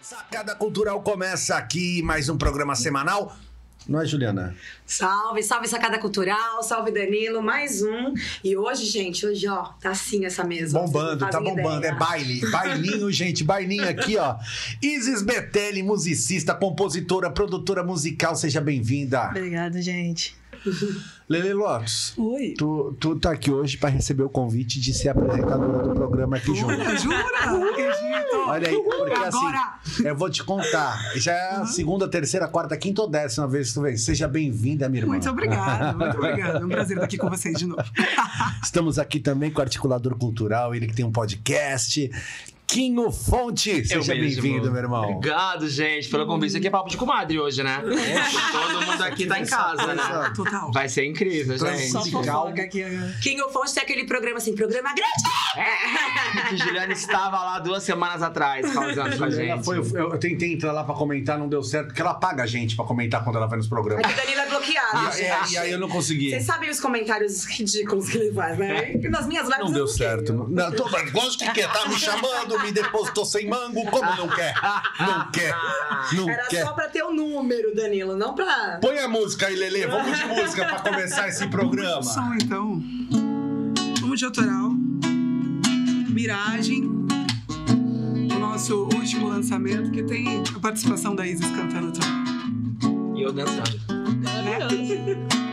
Sacada Cultural começa aqui, mais um programa semanal. Não é, Juliana? Salve, salve Sacada Cultural, salve Danilo, mais um. E hoje, gente, hoje, ó, tá assim essa mesa. Bombando, tá bombando. ideia. É baile. Bailinho, gente. Bailinho aqui, ó. Isis Betelli, musicista, compositora, produtora musical. Seja bem-vinda. Obrigada, gente. Lele Lotus, Oi. tu, tu tá aqui hoje pra receber o convite de ser apresentadora do programa aqui junto. Jura? Não acredito. Olha aí, porque Agora. assim, eu vou te contar. Já é a segunda, terceira, quarta, quinta ou décima vez que tu vem. Seja bem-vinda, minha irmã. Muito obrigada, muito obrigada. É um prazer estar aqui com vocês de novo. Estamos aqui também com o articulador cultural, ele que tem um podcast. Quinho Fonte, seja bem-vindo, meu irmão. Obrigado, gente, pelo convite. Isso aqui é papo de comadre hoje, né? Todo mundo aqui tá em casa, né? Total. Vai ser incrível, gente. Só fofoca aqui agora. King of Fonte tem aquele programa assim, programa grande. Que Juliana estava lá duas semanas atrás, causando com a gente. foi- eu, eu tentei entrar lá pra comentar, não deu certo, porque ela paga a gente pra comentar quando ela vai nos programas. Aqui o Danilo é bloqueado. E, é, e aí eu não consegui. Vocês sabem os comentários ridículos que ele faz, né? Nas minhas lives Não eu deu certo. Não, tô, mas lógico que quer, tá me chamando, me depositou sem mango, como não quer? Não quer, não Era quer. só pra ter o número, Danilo, não pra. Põe a música aí, Lele, vamos de música pra começar esse programa. Som, então. Vamos de autoral. Miragem. O nosso último lançamento, que tem a participação da Isis cantando também. E eu dançando. Teus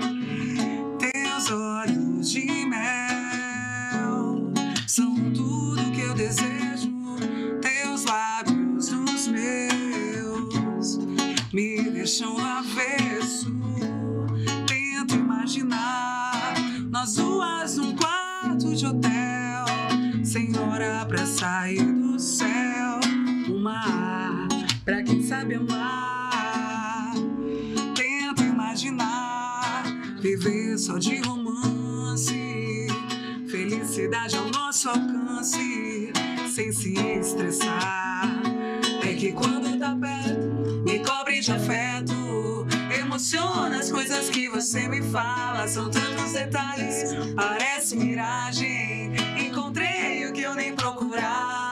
sabe amar. Tento imaginar viver só de romance, felicidade ao nosso alcance, sem se estressar. É que quando tá perto, me cobre de afeto. Emociona as coisas que você me fala, são tantos detalhes, parece miragem. Encontrei o que eu nem procurava.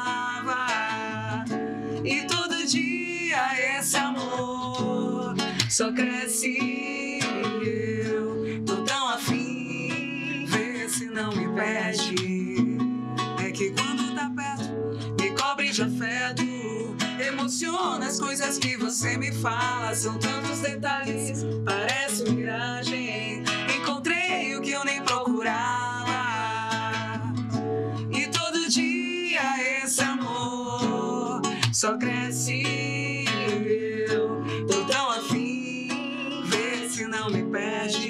Dia esse amor só cresce. Eu tô tão afim, vê se não me perde. É que quando tá perto, me cobre de afeto. Emociona as coisas que você me fala, são tantos detalhes, parece miragem. Encontrei o que eu nem procurava. E todo dia esse amor só cresce. Se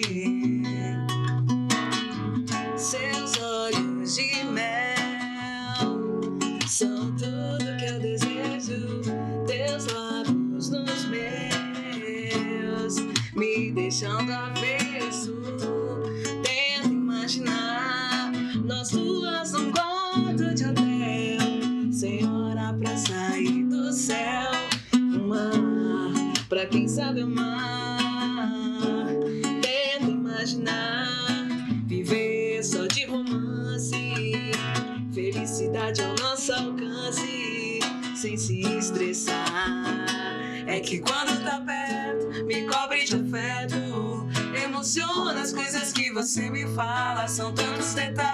você me fala, são tantos detalhes,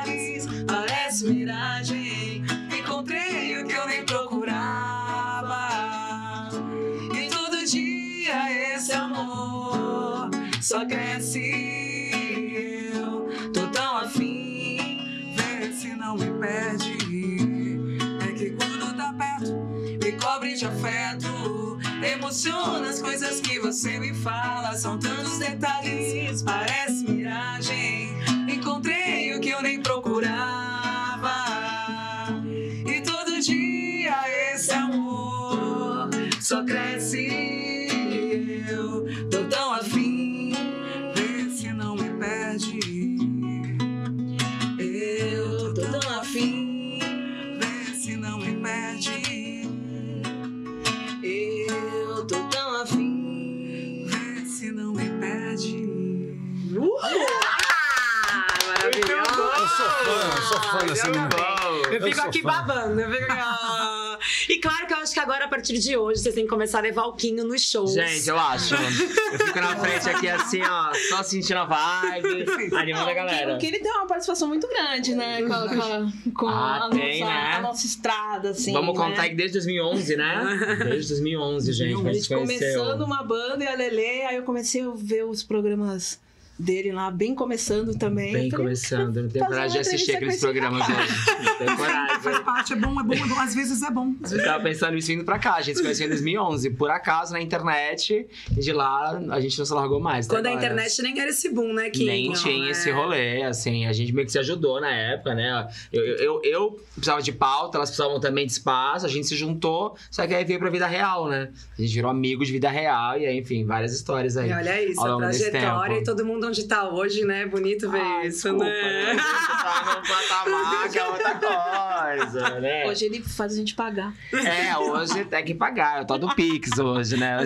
você eu não- também. Eu Eu fico sou aqui fã. babando. Eu fico... ah. E claro que eu acho que agora, a partir de hoje, vocês têm que começar a levar o Quinho nos shows. Gente, eu acho. Eu fico na frente aqui assim, ó, só sentindo a vibe, animando a galera. Porque ele tem uma participação muito grande, né? Com, a- com com Ah, a, tem, nossa, né? a nossa estrada, assim. Vamos né? contar que desde 2011, né? Desde 2011, gente. A a gente gente conheceu. começando uma banda e a Lele, aí eu comecei a ver os programas dele lá, bem começando também. Bem falei, começando, não tenho fazer coragem de assistir aqueles programas hoje. Não tenho Faz coragem. parte, é bom, é bom, é bom. Às vezes é bom. Às Eu tava pensando nisso vindo pra cá. A gente se conheceu em 2011, por acaso, na internet. E de lá, a gente não se largou mais. até Quando a agora. internet nem era esse boom, né, Quinho? Nem tinha É. esse rolê, assim, a gente meio que se ajudou na época, né? Eu, eu, eu, eu precisava de pauta, elas precisavam também de espaço, a gente se juntou, só que aí veio pra vida real, né? A gente virou amigos de vida real, e aí, enfim, várias histórias aí. E olha isso, a trajetória e todo mundo onde tá hoje, né? Bonito ver Ai, isso, desculpa, né? né? Tá patamar que é outra coisa, né? Hoje ele faz a gente pagar. É, hoje tem que pagar, eu tô do Pix hoje, né?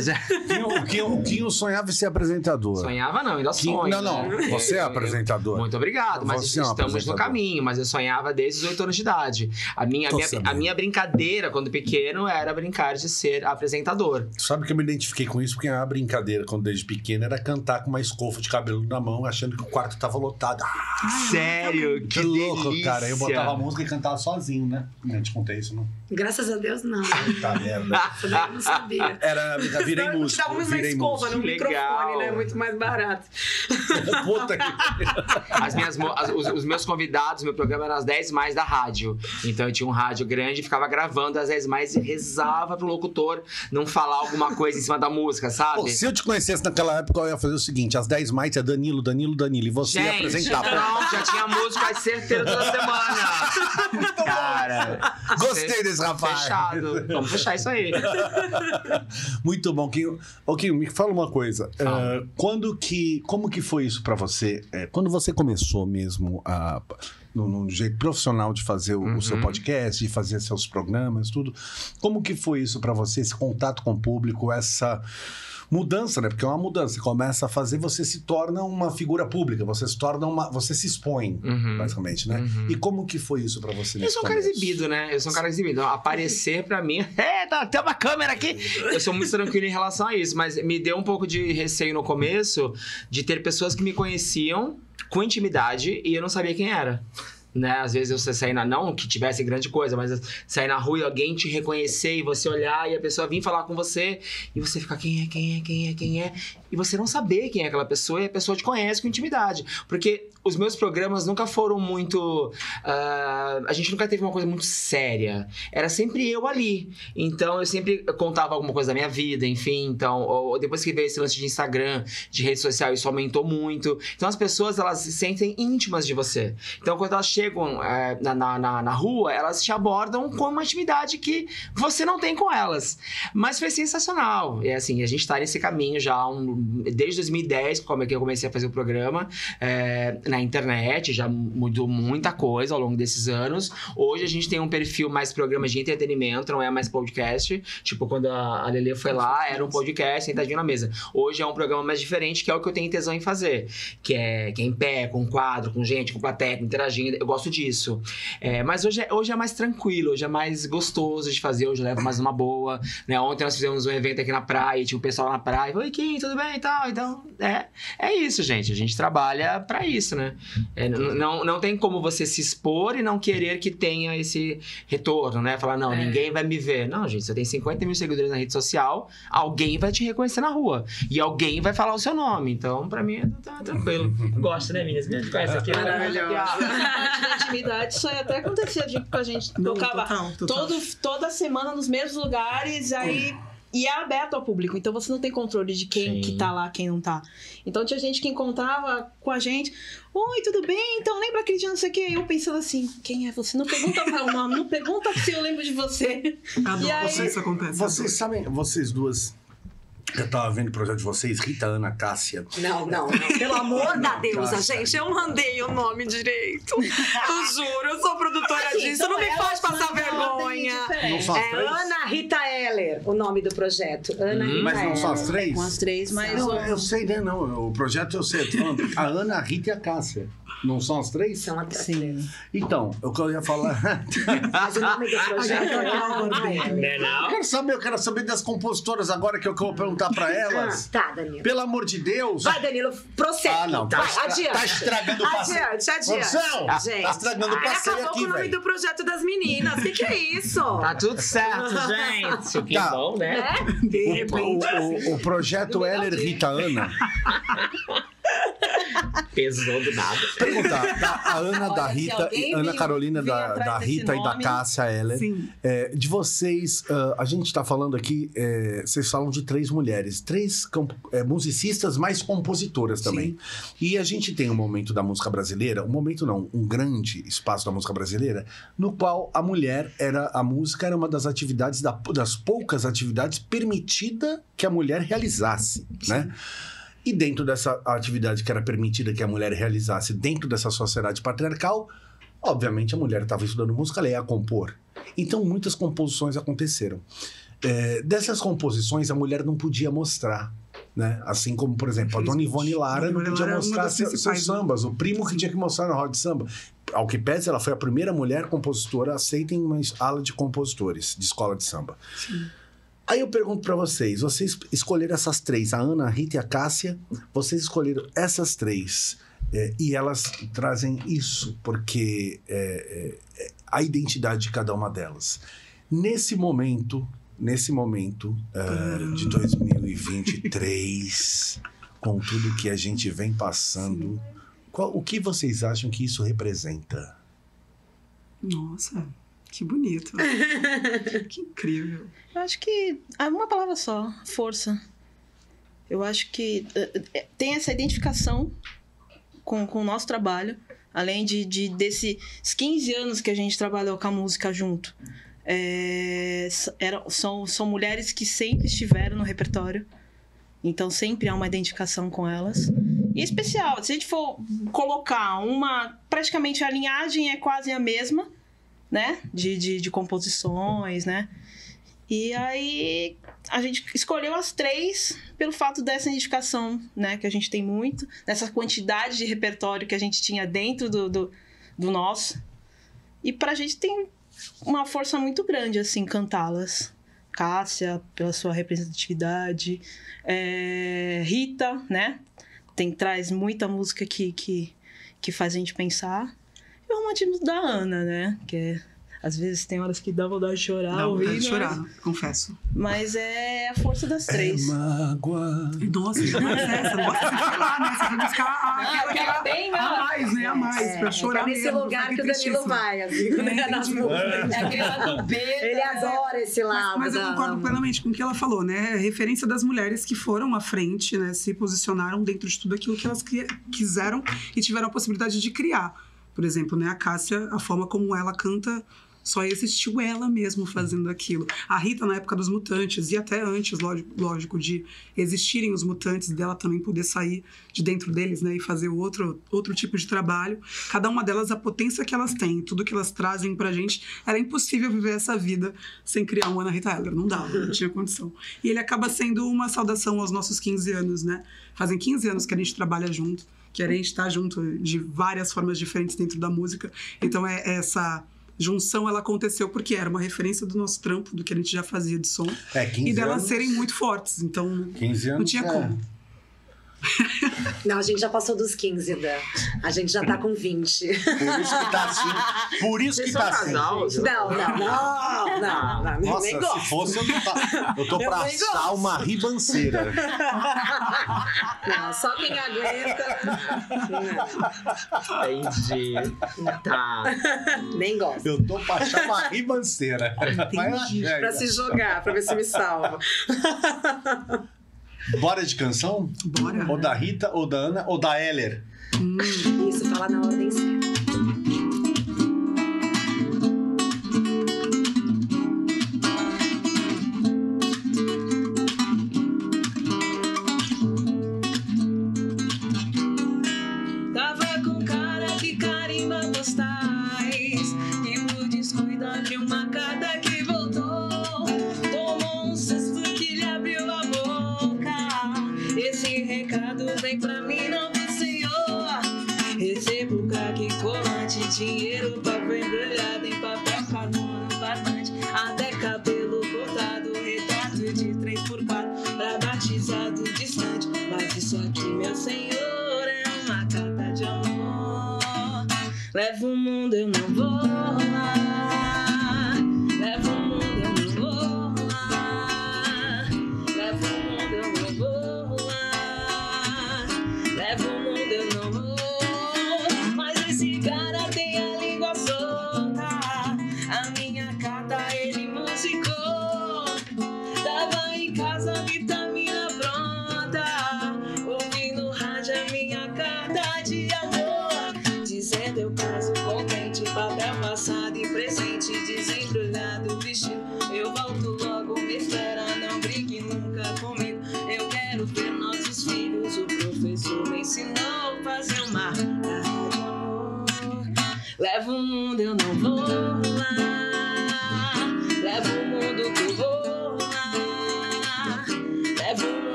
Quinho- O Quinho, o Quinho sonhava em ser apresentador. sonhava não, ainda sonho. não, não. né? Você é apresentador. Muito obrigado, mas Você é estamos no apresentador. caminho. Mas eu sonhava desde os 8 anos de idade. A minha, a minha, a minha brincadeira, quando pequeno, era brincar de ser apresentador. Sabe que eu me identifiquei com isso porque a brincadeira, quando desde pequeno, era cantar com uma escova de cabelo na mão, achando que o quarto tava lotado. Ah, Sério? que, louco, cara. Eu botava a música e cantava sozinho, né? Não te contei isso, não. Graças a Deus, não. Tá merda. Eu não sabia. Era, virei Senão eu músico. Dava uma escova no microfone, né? Muito mais barato. Puta que. As minhas, as- os, os meus convidados, meu programa era as 10 mais da rádio. Então eu tinha um rádio grande, ficava gravando as 10 mais e rezava pro locutor não falar alguma coisa em cima da música, sabe? Pô, se eu te conhecesse naquela época, eu ia fazer o seguinte: às 10 mais é Danilo, Danilo, Danilo. E você Gente, apresentar. pronto, já tinha música é certeira toda semana. Cara, Gostei desse rapaz. Fechado. Vamos fechar isso aí. Muito bom, Quinho. Ô, Quinho, me fala uma coisa. Eh, quando que, como que foi isso pra você? Eh, quando você começou mesmo a no, no jeito profissional de fazer o, o seu Uhum. podcast, de fazer seus programas, tudo. Como que foi isso pra você, esse contato com o público, essa mudança, né? Porque é uma mudança. Você começa a fazer, você se torna uma figura pública, você se torna uma, você se expõe, Uhum. basicamente, né? Uhum. E como que foi isso pra você Eu sou um cara exibido, né? Eu sou um cara exibido. Então, aparecer pra mim. É, tá, tem uma câmera aqui. Eu sou muito tranquilo em relação a isso, mas me deu um pouco de receio no começo de ter pessoas que me conheciam com intimidade e eu não sabia quem era. Né? Às vezes eu sair na. Não que tivesse grande coisa, mas sair na rua e alguém te reconhecer e você olhar e a pessoa vir falar com você e você ficar quem é, quem é, quem é, quem é. E você não saber quem é aquela pessoa e a pessoa te conhece com intimidade. Porque os meus programas nunca foram muito. ah, a gente nunca teve uma coisa muito séria. Era sempre eu ali. Então eu sempre contava alguma coisa da minha vida, enfim. Então, ou- depois que veio esse lance de Instagram, de rede social, isso aumentou muito. Então as pessoas elas se sentem íntimas de você. Então quando elas chegam eh, na, na, na, rua, elas te abordam com uma intimidade que você não tem com elas. Mas foi sensacional. E assim, a gente tá nesse caminho já há um- desde 2010, como é que eu comecei a fazer o programa eh, na internet, já mudou muita coisa ao longo desses anos. Hoje a gente tem um perfil mais programas de entretenimento, não é mais podcast. Tipo, quando a Lelê foi lá, era um podcast sentadinho na mesa. Hoje é um programa mais diferente, que é o que eu tenho tesão em fazer. Que é, que é em pé, com quadro, com gente, com plateia, interagindo. Eu gosto disso. É, mas hoje é, hoje é mais tranquilo, hoje é mais gostoso de fazer, hoje eu levo mais uma boa. Né? Ontem nós fizemos um evento aqui na praia, tinha o pessoal na praia. Oi, Kim, tudo bem e tal? Então, é, é isso, gente. A gente trabalha pra isso, né? É, não, não tem como você se expor e não querer que tenha esse retorno, né? Falar, não, É. ninguém vai me ver. Não, gente, você tem 50 mil seguidores na rede social, alguém vai te reconhecer na rua. E alguém vai falar o seu nome. Então, pra mim, tá tranquilo. Gosto, né, meninas? Me conhece aqui. né? Maravilhoso. Intimidade, isso aí até acontecia que a gente Não, tocava total, total. todo, toda semana nos mesmos lugares, aí. E é aberto ao público, então você não tem controle de quem Sim. que tá lá, quem não tá. Então tinha gente que encontrava com a gente. Oi, tudo bem? Então lembra aquele dia não sei o quê? Eu pensando assim, quem é você? Não pergunta meu nome, não pergunta se eu lembro de você. Adoro aí- quando isso acontece. Vocês sabem, vocês duas. Eu tava vendo o projeto de vocês, Rita Ana Cássia. Não, não, não. Pelo amor da deusa, Cássia. gente. Eu mandei o nome direito. Eu juro, eu sou produtora disso. Não me faz passar vergonha. Não É três? Ana Rita Heller, o nome do projeto. Ana Hum, Rita Mas não são as três? Com as três, mas. Não, eu sei, né? Não, o projeto eu sei. A Ana, a Rita e a Cássia. Não são as três? São as três. Sim. Então, o que eu ia falar. Mas o nome do projeto é Ana Rita Heller. eu quero saber, eu quero saber das compositoras agora que eu, que eu perguntar pra elas. Ah, tá, Danilo. Pelo amor de Deus. Vai, Danilo, prossegue. Ah, não, tá Vai, estra- adiante. tá estragando o passeio. Adiante, adiante. Produção, tá Gente, estragando o passeio acabou aqui, com o nome do projeto das meninas. O que, que é isso? Tá tudo certo, gente. Que Tá. bom, né? É? De O, repente. o- o projeto Heller Rita Ana. Pesou do nada. Perguntar, tá? A Ana Olha, da Rita, Ana vir- Carolina vir da, da Rita e da Cássia Heller. Sim. É, de vocês, ah, a gente tá falando aqui, é, vocês falam de três mulheres, três é, musicistas, mais compositoras também. E a gente tem um momento da música brasileira, um momento não, um grande espaço da música brasileira, no qual a mulher era, a música era uma das atividades, da- das poucas atividades permitida que a mulher realizasse, né? E dentro dessa atividade que era permitida que a mulher realizasse dentro dessa sociedade patriarcal, obviamente a mulher estava estudando música, ela ia compor. Então muitas composições aconteceram. É, dessas composições a mulher não podia mostrar. Né? Assim como, por exemplo, a Dona Ivone Lara não podia mostrar seus, seus né? sambas. O primo que tinha que mostrar na roda de samba. Ao que pese, ela foi a primeira mulher compositora aceita em uma ala de compositores de escola de samba. Aí eu pergunto pra vocês, vocês escolheram essas três, a Ana, a Rita e a Cássia, vocês escolheram essas três é, e elas trazem isso, porque é, é, é a identidade de cada uma delas. Nesse momento, nesse momento é, de 2023, com tudo que a gente vem passando, qual- o que vocês acham que isso representa? Nossa, que bonito. que incrível. Eu acho que é uma palavra só, força. Eu acho que eh, tem essa identificação com, com o nosso trabalho, além de, de desses 15 anos que a gente trabalhou com a música junto. É, eram- são, são mulheres que sempre estiveram no repertório, então sempre há uma identificação com elas. E é especial, se a gente for colocar uma. Praticamente a linhagem é quase a mesma, né? De, de, de composições, né? E aí a gente escolheu as três pelo fato dessa identificação, né? Que a gente tem muito, dessa quantidade de repertório que a gente tinha dentro do, do, do nosso. E pra gente tem uma força muito grande, assim, cantá-las. Cássia, pela sua representatividade. É, Rita, né? Tem, traz muita música que, que, que faz a gente pensar. O romantismo da Ana, né? Que é, às vezes tem horas que dá vontade de chorar, Dá vontade ouvindo, de chorar, confesso. Mas é a força das três. É mágoa. Nossa, jamais essa. Não gosta de falar, né? Você vai buscar a, aquela, aquela, bem, a mais, né? A mais, pra chorar é nesse mesmo. lugar sabe? que o Danilo vai, assim, né, nas entendi. músicas. É aquele lado B. Ele adora esse lado. Mas eu da- concordo plenamente com o que ela falou, né? É referência das mulheres que foram à frente, né? Se posicionaram dentro de tudo aquilo que elas quiseram e tiveram a possibilidade de criar. Por exemplo, né? A Cássia, a forma como ela canta, só existiu ela mesmo fazendo aquilo. A Rita, na época dos Mutantes, e até antes, lógico, de existirem os Mutantes, dela também poder sair de dentro deles, né? E fazer outro, outro tipo de trabalho. Cada uma delas, a potência que elas têm, tudo que elas trazem pra gente, era impossível viver essa vida sem criar um Ana Rita Heller. Não dava, não tinha condição. E ele acaba sendo uma saudação aos nossos 15 anos, né? Fazem 15 anos que a gente trabalha junto, que a gente está junto de várias formas diferentes dentro da música. Então, é essa junção ela aconteceu porque era uma referência do nosso trampo, do que a gente já fazia de som, É, 15 e delas anos. serem muito fortes. Então, 15 anos. não tinha é. Não, a gente já passou dos 15, Dan. A gente já tá com 20. Por isso que tá assim. Por isso Vocês que tá assim. casal? Não, não, não, não, não. Nossa, nem se gosto. fosse, eu tô, eu tô Eu pra assar gosto. uma ribanceira. Não, só quem aguenta. Entendi. Tá. Não, nem gosto. Eu tô pra achar uma ribanceira. Entendi. Pra se jogar, pra ver se me salva. Bora de canção? Bora. Ou da Rita, ou da Ana, ou da Heller. Isso, fala na ordem certa.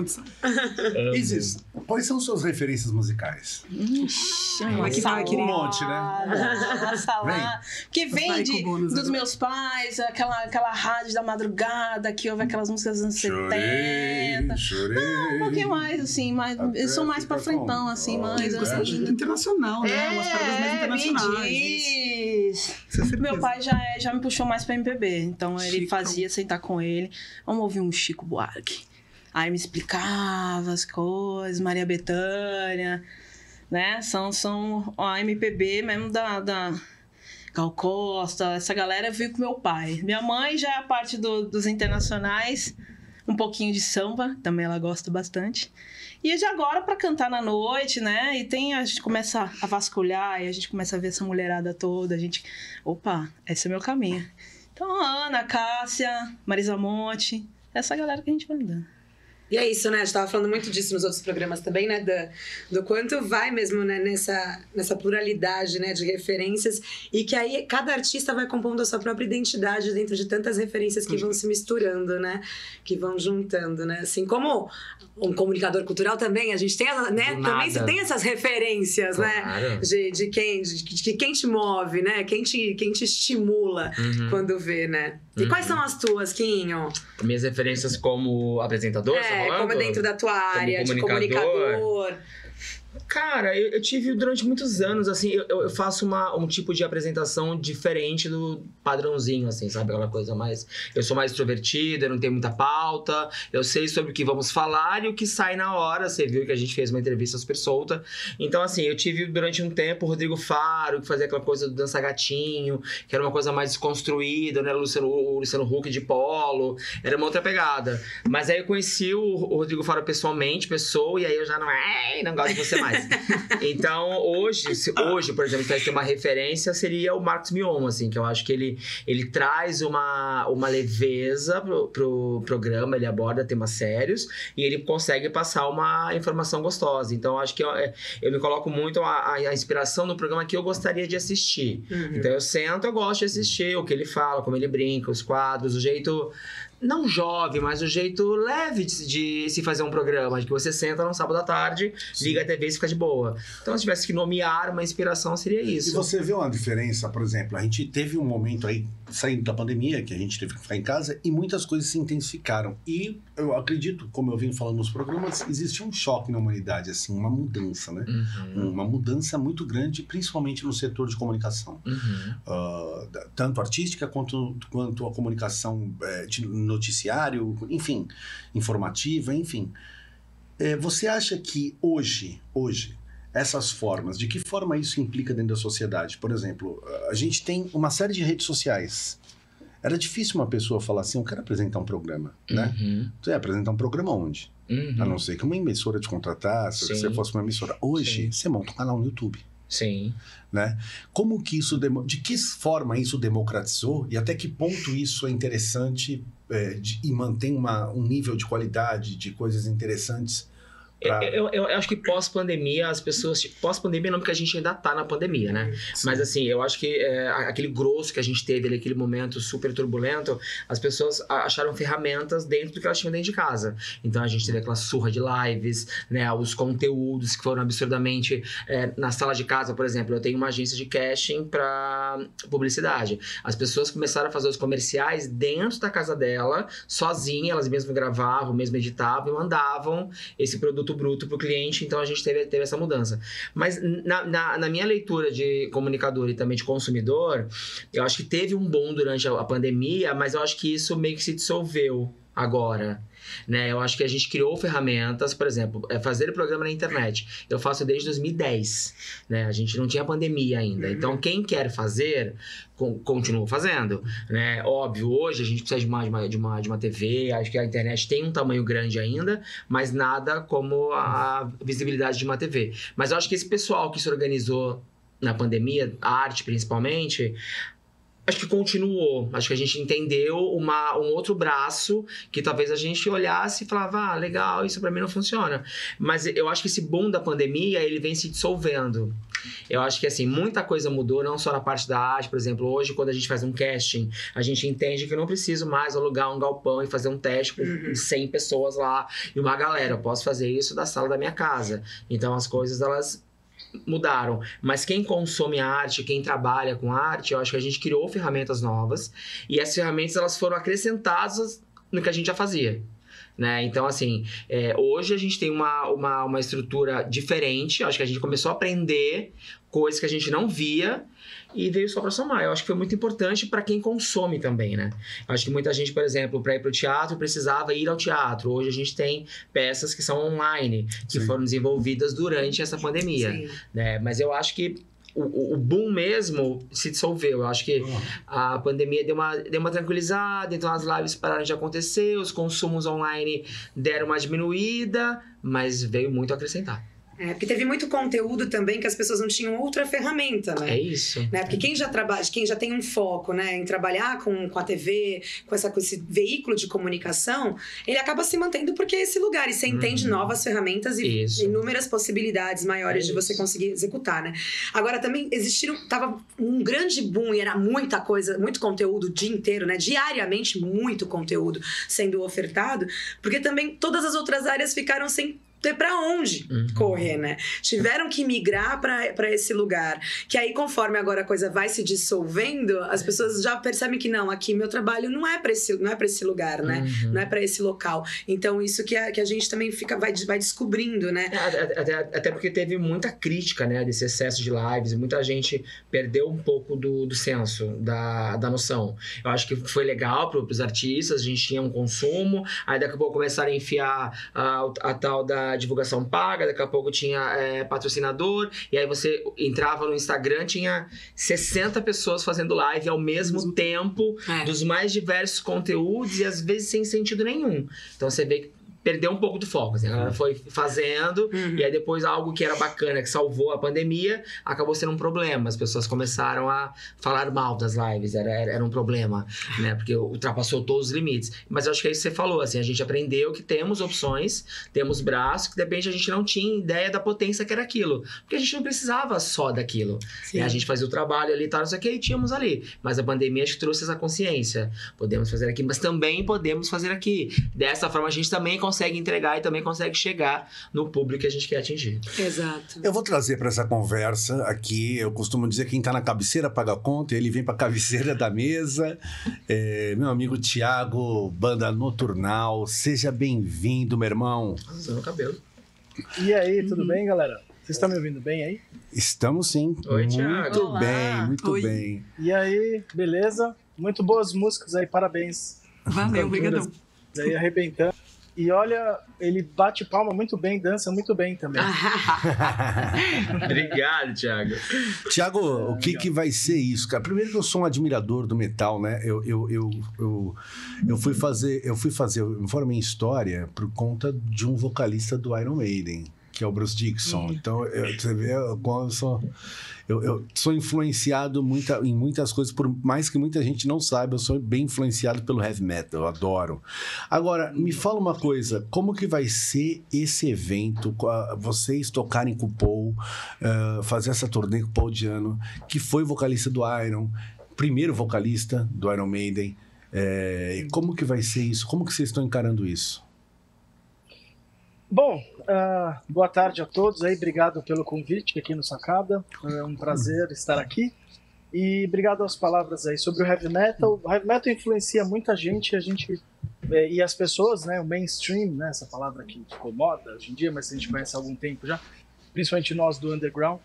Não condição. Isis, quais são suas referências musicais? Ela que vai, Um monte, né? Nossa, lá. Que vem de, dos agora. meus pais, aquela, aquela rádio da madrugada que ouve aquelas músicas dos anos 70. Chorei, chorei. Um pouquinho mais, assim, mais, Até eu sou mais pra frentão, com- assim, Oh, mais. Assim. de internacional, né? Umas paradas mais internacionais. me diz. É. Meu pai já, é- já me puxou mais pra MPB, então ele Chico. fazia sentar com ele. Vamos ouvir um Chico Buarque. Aí me explicava as coisas, Maria Bethânia, né? São, são a MPB mesmo da, da Gal Costa, essa galera veio com meu pai. Minha mãe já é a parte do- dos internacionais, um pouquinho de samba, também ela gosta bastante. E de agora para cantar na noite, né? E tem a gente começa a vasculhar e a gente começa a ver essa mulherada toda, a gente, opa, esse é meu caminho. Então, Ana, Cássia, Marisa Monte, essa galera que a gente vai andando. E é isso, né? A gente tava falando muito disso nos outros programas também, né? Da, do quanto vai mesmo né? nessa, nessa pluralidade né? de referências e que aí cada artista vai compondo a sua própria identidade dentro de tantas referências que vão se misturando, né? Que vão juntando, né? Assim como um comunicador cultural também, a gente tem, né? Também nada. tem essas referências, né? Claro. De, de, quem, de, de quem te move, né? Quem te, quem te estimula Uhum. quando vê, né? E quais são as tuas, Quinho? Minhas referências como apresentador, tá É, como dentro da tua área, de comunicador. comunicador. Cara, eu, eu tive durante muitos anos, assim, eu, eu faço uma, um tipo de apresentação diferente do padrãozinho, assim, sabe? Aquela coisa mais. Eu sou mais extrovertida, não tenho muita pauta, eu sei sobre o que vamos falar e o que sai na hora. Você viu que a gente fez uma entrevista super solta. Então, assim, eu tive durante um tempo o Rodrigo Faro, que fazia aquela coisa do dança gatinho, que era uma coisa mais desconstruída, né? O Luciano, o Luciano Huck de polo, era uma outra pegada. Mas aí eu conheci o, o Rodrigo Faro pessoalmente, pessoa, e aí eu já não, "Ei, não gosto de você mais. Então, hoje, hoje, por exemplo, se tivesse uma referência, seria o Marcos Mion, assim, que eu acho que ele, ele traz uma, uma leveza pro, pro programa, ele aborda temas sérios e ele consegue passar uma informação gostosa. Então, eu acho que eu, é, eu me coloco muito a, a, a inspiração no programa que eu gostaria de assistir. Então eu sento, eu gosto de assistir o que ele fala, como ele brinca, os quadros, o jeito. Não jovem, mas o jeito leve de, de se fazer um programa, de que você senta num sábado à tarde, liga a TV e fica de boa. Então, se tivesse que nomear uma inspiração, seria E isso. você vê uma diferença, por exemplo, a gente teve um momento aí, saindo da pandemia, que a gente teve que ficar em casa, e muitas coisas se intensificaram. E eu acredito, como eu venho falando nos programas, existe um choque na humanidade, assim, uma mudança, né? Uhum, Uma mudança muito grande, principalmente no setor de comunicação. uhum. Da- tanto artística quanto, quanto a comunicação eh, de noticiário, enfim, informativa, enfim. Eh, você acha que hoje, hoje, essas formas, de que forma isso implica dentro da sociedade? Por exemplo, a gente tem uma série de redes sociais. Era difícil uma pessoa falar assim, eu quero apresentar um programa, né? Uhum, Você ia apresentar um programa onde? uhum. A não ser que uma emissora te contratasse, se você fosse uma emissora. Hoje, Sim. você monta um canal no YouTube Sim. né? Como que isso, de que forma isso democratizou e até que ponto isso é interessante é, de- e mantém uma, um nível de qualidade de coisas interessantes pra... Eu, eu, eu acho que pós-pandemia, as pessoas. Pós-pandemia não, porque a gente ainda tá na pandemia, né? Mas assim, eu acho que é, aquele grosso que a gente teve ali, aquele momento super turbulento, as pessoas acharam ferramentas dentro do que elas tinham dentro de casa. Então a gente teve aquela surra de lives, né? Os conteúdos que foram absurdamente. é, na sala de casa, por exemplo, eu tenho uma agência de casting para publicidade. As pessoas começaram a fazer os comerciais dentro da casa dela, sozinha, elas mesmas gravavam, mesmo editavam e mandavam esse produto bruto para o cliente, então a gente teve, teve essa mudança. Mas na, na, na minha leitura de comunicador e também de consumidor, eu acho que teve um boom durante a, a pandemia, mas eu acho que isso meio que se dissolveu agora. Né? Eu acho que a gente criou ferramentas, por exemplo, é fazer programa na internet. Eu faço desde 2010. Né? A gente não tinha pandemia ainda. Então, quem quer fazer, con- continua fazendo. Né? Óbvio, hoje a gente precisa de uma, de, uma, de, uma, de uma TV. Acho que a internet tem um tamanho grande ainda, mas nada como a visibilidade de uma TV. Mas eu acho que esse pessoal que se organizou na pandemia, a arte principalmente, acho que continuou. Acho que a gente entendeu uma, um outro braço que talvez a gente olhasse e falava, ah, legal, isso pra mim não funciona. Mas eu acho que esse boom da pandemia, ele vem se dissolvendo. Eu acho que, assim, muita coisa mudou, não só na parte da arte, por exemplo. Hoje, quando a gente faz um casting, a gente entende que eu não preciso mais alugar um galpão e fazer um teste com Uhum. 100 pessoas lá e uma galera. Eu posso fazer isso da sala da minha casa. Então, as coisas, elas mudaram. Mas quem consome arte, quem trabalha com arte, eu acho que a gente criou ferramentas novas e essas ferramentas elas foram acrescentadas no que a gente já fazia. Né? Então, assim, é, hoje a gente tem uma, uma, uma estrutura diferente. Acho que a gente começou a aprender coisas que a gente não via e veio só para somar. Eu acho que foi muito importante para quem consome também, né? Eu acho que muita gente, por exemplo, para ir para o teatro precisava ir ao teatro. Hoje a gente tem peças que são online, que Sim. foram desenvolvidas durante essa pandemia Sim. né? Mas eu acho que o- o, boom mesmo se dissolveu. Eu acho que a pandemia deu uma, deu uma tranquilizada, então as lives pararam de acontecer, os consumos online deram uma diminuída, mas veio muito a acrescentar. É, porque teve muito conteúdo também que as pessoas não tinham outra ferramenta, né? É isso. né? Porque quem já trabalha, quem já tem um foco, né, em trabalhar com, com a TV, com, essa, com esse veículo de comunicação, ele acaba se mantendo porque é esse lugar e você entende Uhum. novas ferramentas e Isso. inúmeras possibilidades maiores É de você conseguir executar, né? Agora também existiram, tava um grande boom e era muita coisa, muito conteúdo o dia inteiro, né? Diariamente muito conteúdo sendo ofertado, porque também todas as outras áreas ficaram sem ter pra onde Uhum. correr, né? Tiveram que migrar para esse lugar. Que aí, conforme agora a coisa vai se dissolvendo, as pessoas já percebem que não, aqui meu trabalho não é para esse, não é pra esse lugar, né? Uhum. Não é para esse local. Então, isso que a, que a gente também fica, vai, vai descobrindo, né? É, Até, até- porque teve muita crítica, né, desse excesso de lives, muita gente perdeu um pouco do, do senso, da, da noção. Eu acho que foi legal para os artistas, a gente tinha um consumo, aí daqui a pouco começaram a enfiar a, a tal da divulgação paga, daqui a pouco tinha é, patrocinador, e aí você entrava no Instagram, tinha 60 pessoas fazendo live ao mesmo tempo, É. dos mais diversos conteúdos e às vezes sem sentido nenhum. Então você vê que perdeu um pouco do foco. Assim, a galera foi fazendo Uhum. e aí depois algo que era bacana, que salvou a pandemia, acabou sendo um problema. As pessoas começaram a falar mal das lives, era, era, era um problema, né? Porque ultrapassou todos os limites. Mas eu acho que é isso que você falou, assim, a gente aprendeu que temos opções, temos braços, que de repente a gente não tinha ideia da potência que era aquilo. Porque a gente não precisava só daquilo. E a gente fazia o trabalho ali e tal, não sei o que, e tínhamos ali. Mas a pandemia acho que trouxe essa consciência. Podemos fazer aqui, mas também podemos fazer aqui. Dessa forma a gente também consegue entregar e também consegue chegar no público que a gente quer atingir. Exato. Eu vou trazer para essa conversa aqui. Eu costumo dizer que quem tá na cabeceira paga a conta, ele vem para a cabeceira da mesa. É, meu amigo Tiago, banda Noturnal, seja bem-vindo, meu irmão. Usando o cabelo. E aí, tudo bem, galera? Vocês estão me ouvindo bem aí? Estamos sim. Oi, muito Thiago. Olá. bem, muito Oi. bem. E aí, beleza? Muito boas músicas aí, parabéns. Valeu, obrigadão. Aí arrebentando. E olha, ele bate palma muito bem, dança muito bem também. Obrigado, Thiago. Tiago, o que, que vai ser isso, cara? Primeiro que eu sou um admirador do metal, né? Eu, eu, eu, eu, eu fui fazer, eu fui fazer, eu me formei em história por conta de um vocalista do Iron Maiden, que é o Bruce Dixon. Então, eu, você vê como eu sou. Eu, eu sou influenciado muita, em muitas coisas, por mais que muita gente não saiba, eu sou bem influenciado pelo heavy metal, eu adoro. Agora, me fala uma coisa, como que vai ser esse evento, com a- vocês tocarem com o Paul, eh, fazer essa turnê com o Paul Diano, que foi vocalista do Iron, primeiro vocalista do Iron Maiden, e como que vai ser isso? Como que vocês estão encarando isso? Bom, ah, boa tarde a todos aí, obrigado pelo convite aqui no Sacada. É um prazer estar aqui. E obrigado às palavras aí sobre o heavy metal. O heavy metal influencia muita gente, a gente é, e as pessoas, né, o mainstream, né, essa palavra que ficou moda hoje em dia, mas a gente conhece há algum tempo já, principalmente nós do underground,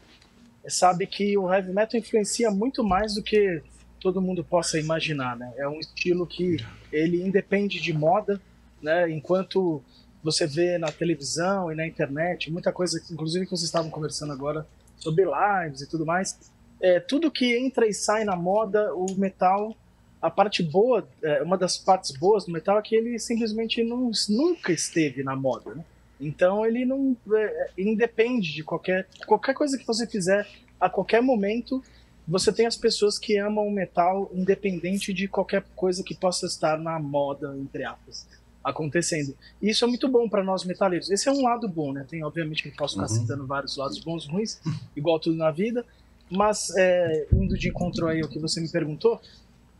é, sabe que o heavy metal influencia muito mais do que todo mundo possa imaginar, né? É um estilo que ele independe de moda, né? Enquanto você vê na televisão e na internet, muita coisa, inclusive que vocês estavam conversando agora sobre lives e tudo mais. É, tudo que entra e sai na moda, o metal, a parte boa, é, uma das partes boas do metal é que ele simplesmente não, nunca esteve na moda. Né? Então ele não é, independe de qualquer, qualquer coisa que você fizer a qualquer momento, você tem as pessoas que amam o metal independente de qualquer coisa que possa estar na moda, entre aspas, acontecendo. E isso é muito bom para nós metaleiros. Esse é um lado bom, né? Tem, obviamente, que eu posso ficar Uhum. citando vários lados bons e ruins, igual tudo na vida, mas é, indo de encontro aí ao que você me perguntou,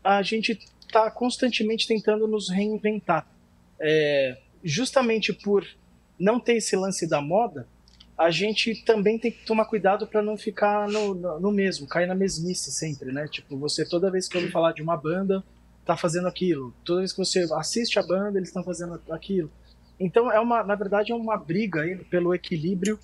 a gente está constantemente tentando nos reinventar. É, justamente por não ter esse lance da moda, a gente também tem que tomar cuidado para não ficar no, no, no mesmo, cair na mesmice sempre, né? Tipo, você toda vez que ouve falar de uma banda, tá fazendo aquilo. Toda vez que você assiste a banda, eles estão fazendo aquilo. Então, é uma, na verdade, é uma briga aí pelo equilíbrio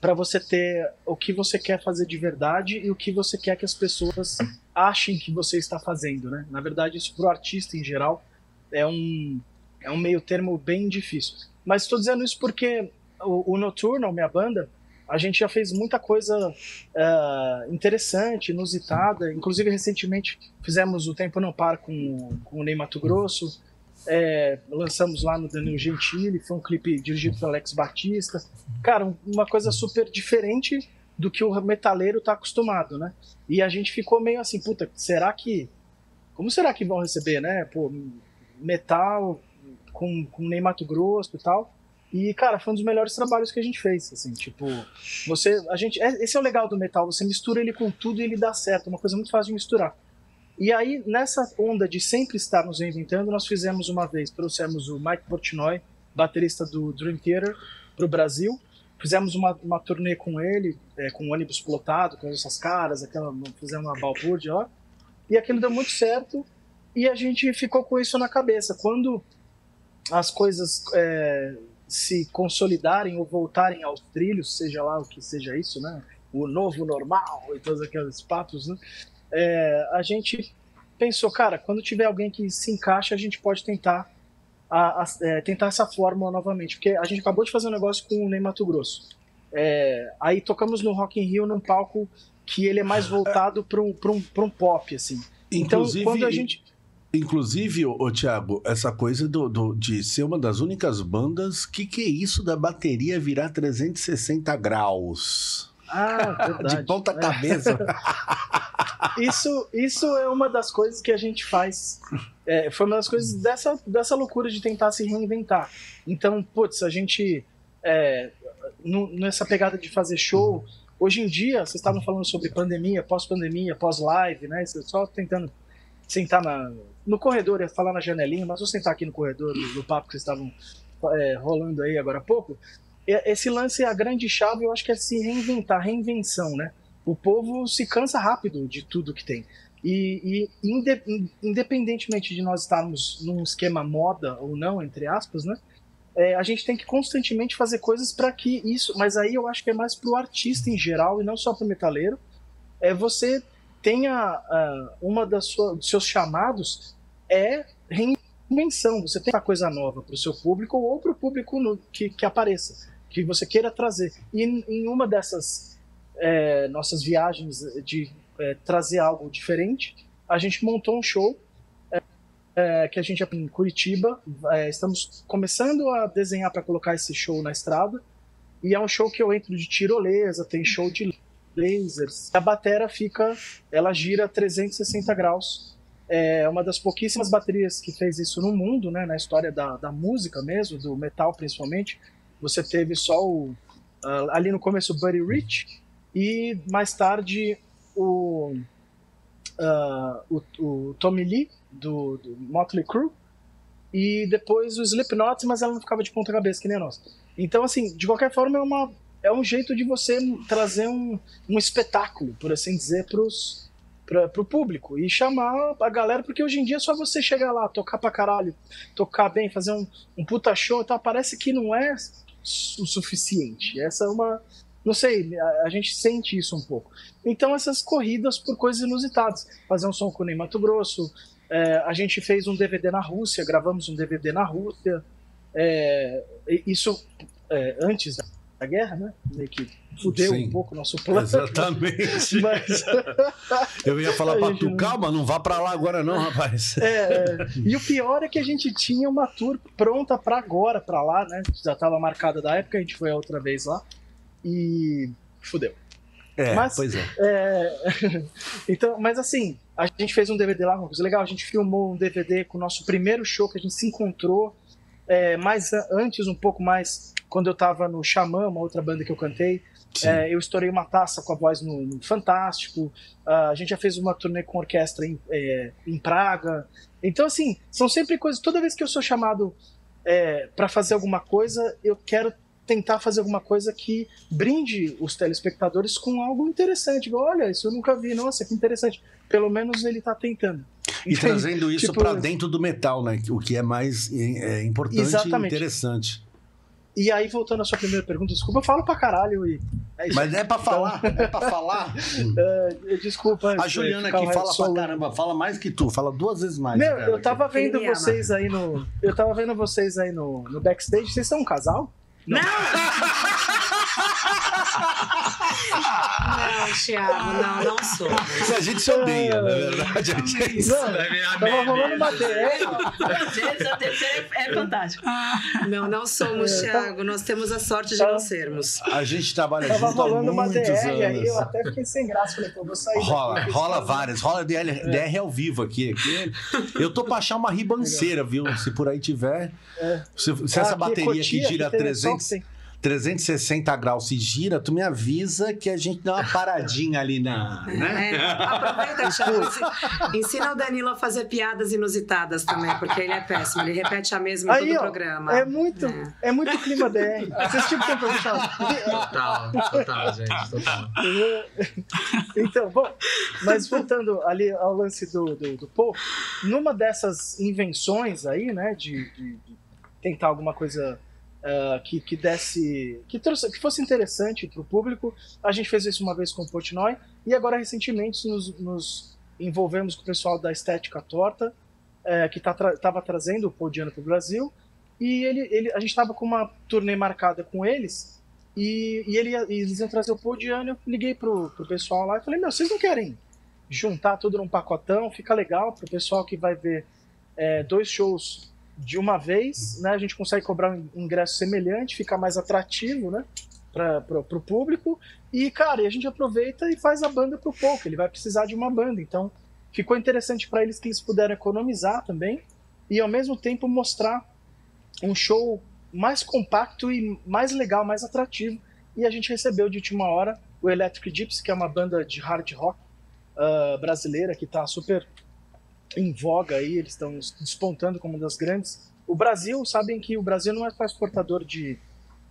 para você ter o que você quer fazer de verdade e o que você quer que as pessoas achem que você está fazendo, né? Na verdade, isso pro artista em geral é um, é um meio termo bem difícil. Mas estou dizendo isso porque o, o Nocturnal, minha banda, a gente já fez muita coisa eh, interessante, inusitada. Inclusive, recentemente fizemos o Tempo Não Para com, com o Ney Mato Grosso. Eh, lançamos lá no Danilo Gentili. Foi um clipe dirigido pelo Alex Batista. Cara, um- uma coisa super diferente do que o metaleiro tá acostumado, né? E a gente ficou meio assim, puta, será que. Como será que vão receber, né? Pô, metal com, com Ney Mato Grosso e tal. E, cara, foi um dos melhores trabalhos que a gente fez, assim, tipo, você, a gente, é- esse é o legal do metal, você mistura ele com tudo e ele dá certo, é uma coisa muito fácil de misturar. E aí, nessa onda de sempre estar nos reinventando, nós fizemos uma vez, trouxemos o Mike Portnoy, baterista do Dream Theater, para o Brasil, fizemos uma, uma turnê com ele, é, com o ônibus plotado, com essas caras, aquela, fizemos uma balbúrdia lá, e aquilo deu muito certo, e a gente ficou com isso na cabeça. Quando as coisas é, se consolidarem ou voltarem aos trilhos, seja lá o que seja isso, né? O novo normal e todos aqueles papos, né? É, a gente pensou, cara, quando tiver alguém que se encaixa, a gente pode tentar a- a- é, tentar essa fórmula novamente, porque a gente acabou de fazer um negócio com o Ney Mato Grosso. É, aí tocamos no Rock in Rio num palco que ele é mais voltado para um, pra um, pra um pop, assim. Então, Inclusive, quando a gente Inclusive, ô, ô Thiago, essa coisa do, do- de ser uma das únicas bandas, que que é isso da bateria virar 360 graus? Ah, verdade. De ponta cabeça. Isso, isso é uma das coisas que a gente faz. É, foi uma das coisas dessa, dessa loucura de tentar se reinventar. Então, putz, a gente. é, nessa pegada de fazer show. Hoje em dia, vocês estavam falando sobre pandemia, pós-pandemia, pós-live, né? Só tentando sentar na, no corredor, ia falar na janelinha, mas vou sentar aqui no corredor do, papo que vocês estavam é, rolando aí agora há pouco. Esse lance, a grande chave, eu acho que é se reinventar, reinvenção, né? O povo se cansa rápido de tudo que tem. E, e inde- in- independentemente de nós estarmos num esquema moda ou não, entre aspas, né? é, a gente tem que constantemente fazer coisas para que isso. Mas aí eu acho que é mais pro artista em geral e não só pro metaleiro. É você tenha ah, uma das sua, dos seus chamados é reinvenção. Você tem uma coisa nova para o seu público ou para o público no- que, que apareça, que você queira trazer. E em, em uma dessas é, nossas viagens de é, trazer algo diferente, a gente montou um show é, é, que a gente em Curitiba. é, estamos começando a desenhar para colocar esse show na estrada. E é um show que eu entro de tirolesa, tem show de lasers. A batera fica, ela gira 360 graus. É uma das pouquíssimas baterias que fez isso no mundo, né, na história da, da música mesmo, do metal principalmente. Você teve só o, ah, ali no começo Buddy Rich e mais tarde o, ah, o, o Tommy Lee do, do Motley Crue e depois o Slipknot, mas ela não ficava de ponta cabeça que nem nossa. Então assim, de qualquer forma é uma é um jeito de você trazer um, um espetáculo, por assim dizer, pros para o público e chamar a galera, porque hoje em dia é só você chegar lá, tocar pra caralho, tocar bem, fazer um, um puta show e tal, parece que não é o suficiente. Essa é uma. Não sei, a, a gente sente isso um pouco. Então, essas corridas por coisas inusitadas. Fazer um som com o Ney Mato Grosso. é, a gente fez um DVD na Rússia, gravamos um DVD na Rússia. é, isso é, antes da guerra, né? Meio que fudeu Sim. um pouco o nosso plano. Exatamente. Mas, Eu ia falar A pra gente tu, não- calma, não vá pra lá agora não, rapaz. É, é. e o pior é que a gente tinha uma tour pronta pra agora, pra lá, né? Já tava marcada da época, a gente foi a outra vez lá. E fudeu. É, Mas- pois é. É, então, mas assim, a gente fez um DVD lá, uma coisa legal, a gente filmou um DVD com o nosso primeiro show que a gente se encontrou é, mais antes, um pouco mais, quando eu tava no Xamã, uma outra banda que eu cantei. É, eu estourei uma taça com a voz no, no Fantástico. Ah, a gente já fez uma turnê com orquestra em, é, em Praga. Então, assim, são sempre coisas. Toda vez que eu sou chamado é, para fazer alguma coisa, eu quero tentar fazer alguma coisa que brinde os telespectadores com algo interessante. Olha, isso eu nunca vi, nossa, que interessante. Pelo menos ele tá tentando. E Entende? trazendo isso Tipo, pra dentro do metal, né? O que é mais é, importante Exatamente. e interessante. E aí, voltando à sua primeira pergunta, desculpa, eu falo pra caralho e. É isso. Mas é pra falar, é pra falar. É, desculpa. A é, Juliana aqui fala pra caramba, fala mais que tu, fala duas vezes mais. Meu, eu tava aqui. vendo ama. vocês aí no. Eu tava vendo vocês aí no, no backstage. Vocês são um casal? Não! não, Thiago, não, não sou. A gente se odeia, na verdade. A gente... Não, tava rolando a terceira é fantástico. Não, não somos, É, tá- Thiago. Nós temos a sorte de Tá. não sermos. A gente trabalha Tava junto há rolando uma muitos DR aí, anos. eu até fiquei sem graça. Falei, pô, vou sair daqui. Rola, porque rola esse- várias, rola DR, DR ao vivo aqui. aqui. Eu tô pra achar uma ribanceira, viu? Se por aí tiver. É. Se, se essa Ah, bateria Cotia, aqui gira só 300, que tem- 360 graus se gira, tu me avisa que a gente dá uma paradinha ali na. Né? É, aproveita, Thiago. ensi- Ensina o Danilo a fazer piadas inusitadas também, porque ele é péssimo. Ele repete a mesma em Aí, todo o programa. é muito, É. é muito clima DR. Vocês que aproveitar. Total, total, gente, total. Então, bom, mas voltando ali ao lance do, do, do Paul, numa dessas invenções aí, né, de, de- de tentar alguma coisa ah, que, que desse, que, trouxe, que fosse interessante para o público, a gente fez isso uma vez com o Portnoy e agora recentemente nos, nos envolvemos com o pessoal da Estética Torta, eh, que estava tá, tra trazendo o Paul Diano para o Brasil e ele, ele, a gente estava com uma turnê marcada com eles e, e ele e eles iam trazer o Paul Diano, eu liguei pro, pro pessoal lá e falei, meu, vocês não querem juntar tudo num pacotão? Fica legal pro pessoal que vai ver é, dois shows de uma vez, né? A gente consegue cobrar um ingresso semelhante, fica mais atrativo, né? Pra, pro, público. E, cara, a gente aproveita e faz a banda pro pouco. Ele vai precisar de uma banda. Então, ficou interessante para eles que eles puderam economizar também e, ao mesmo tempo, mostrar um show mais compacto e mais legal, mais atrativo. E a gente recebeu de última hora o Electric Gypsy, que é uma banda de hard rock ah, brasileira que está super em voga aí, eles estão despontando como uma das grandes. O Brasil, sabem que o Brasil não é só exportador de,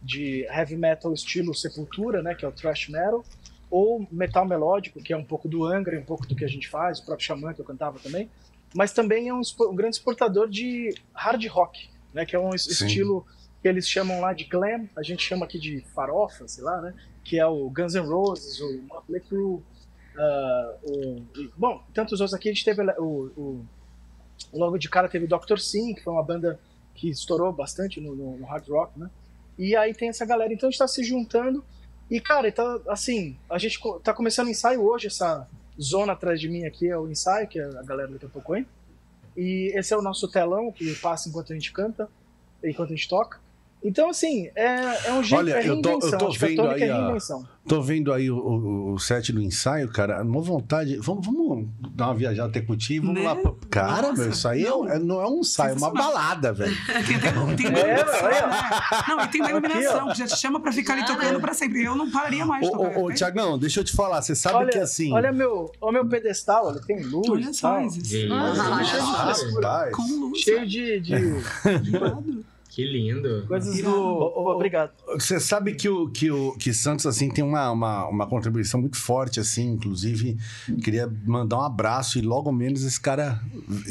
de heavy metal estilo Sepultura, né, que é o thrash metal, ou metal melódico, que é um pouco do Angra, um pouco do que a gente faz, o próprio Xamã que eu cantava também, mas também é um, um grande exportador de hard rock, né, que é um Sim. estilo que eles chamam lá de glam, a gente chama aqui de farofa, sei lá, né, que é o Guns N' Roses, o Motley Crue, ah, o, bom, tantos outros aqui, a gente teve o, o- logo de cara teve o Dr. Sim, que foi uma banda que estourou bastante no, no- no hard rock, né? E aí tem essa galera, então a gente tá se juntando e, cara, tá assim, a gente tá começando o ensaio hoje, essa zona atrás de mim aqui é o ensaio, que a galera daqui a pouco entra. E esse é o nosso telão que passa enquanto a gente canta, enquanto a gente toca. Então, assim, é, é um jeito Olha, é eu tô- eu tô a vendo tônica aí é a-. Tô vendo aí o, o- o set do ensaio, cara. Uma vontade. Vamos, vamos dar uma viajada até contigo. Vamos Né? lá. pra- Cara, Nossa, meu, isso aí não. é, um- é- não é um ensaio, é uma balada, velho. Tem, É, iluminação, olha. né? Não, e tem uma iluminação que já te chama pra ficar ali tocando pra sempre. Eu não pararia mais de Ô, tocar. ô, ô? Tiagão, deixa eu te falar. Você sabe olha, que assim. olha meu, olha meu pedestal, ele tem luz Olha só. Ah, luz. cheio de, de Irado. Que lindo. coisas do. Obrigado. Você sabe que o que, o, que Santos assim tem uma, uma, uma contribuição muito forte assim, inclusive queria mandar um abraço e logo menos esse cara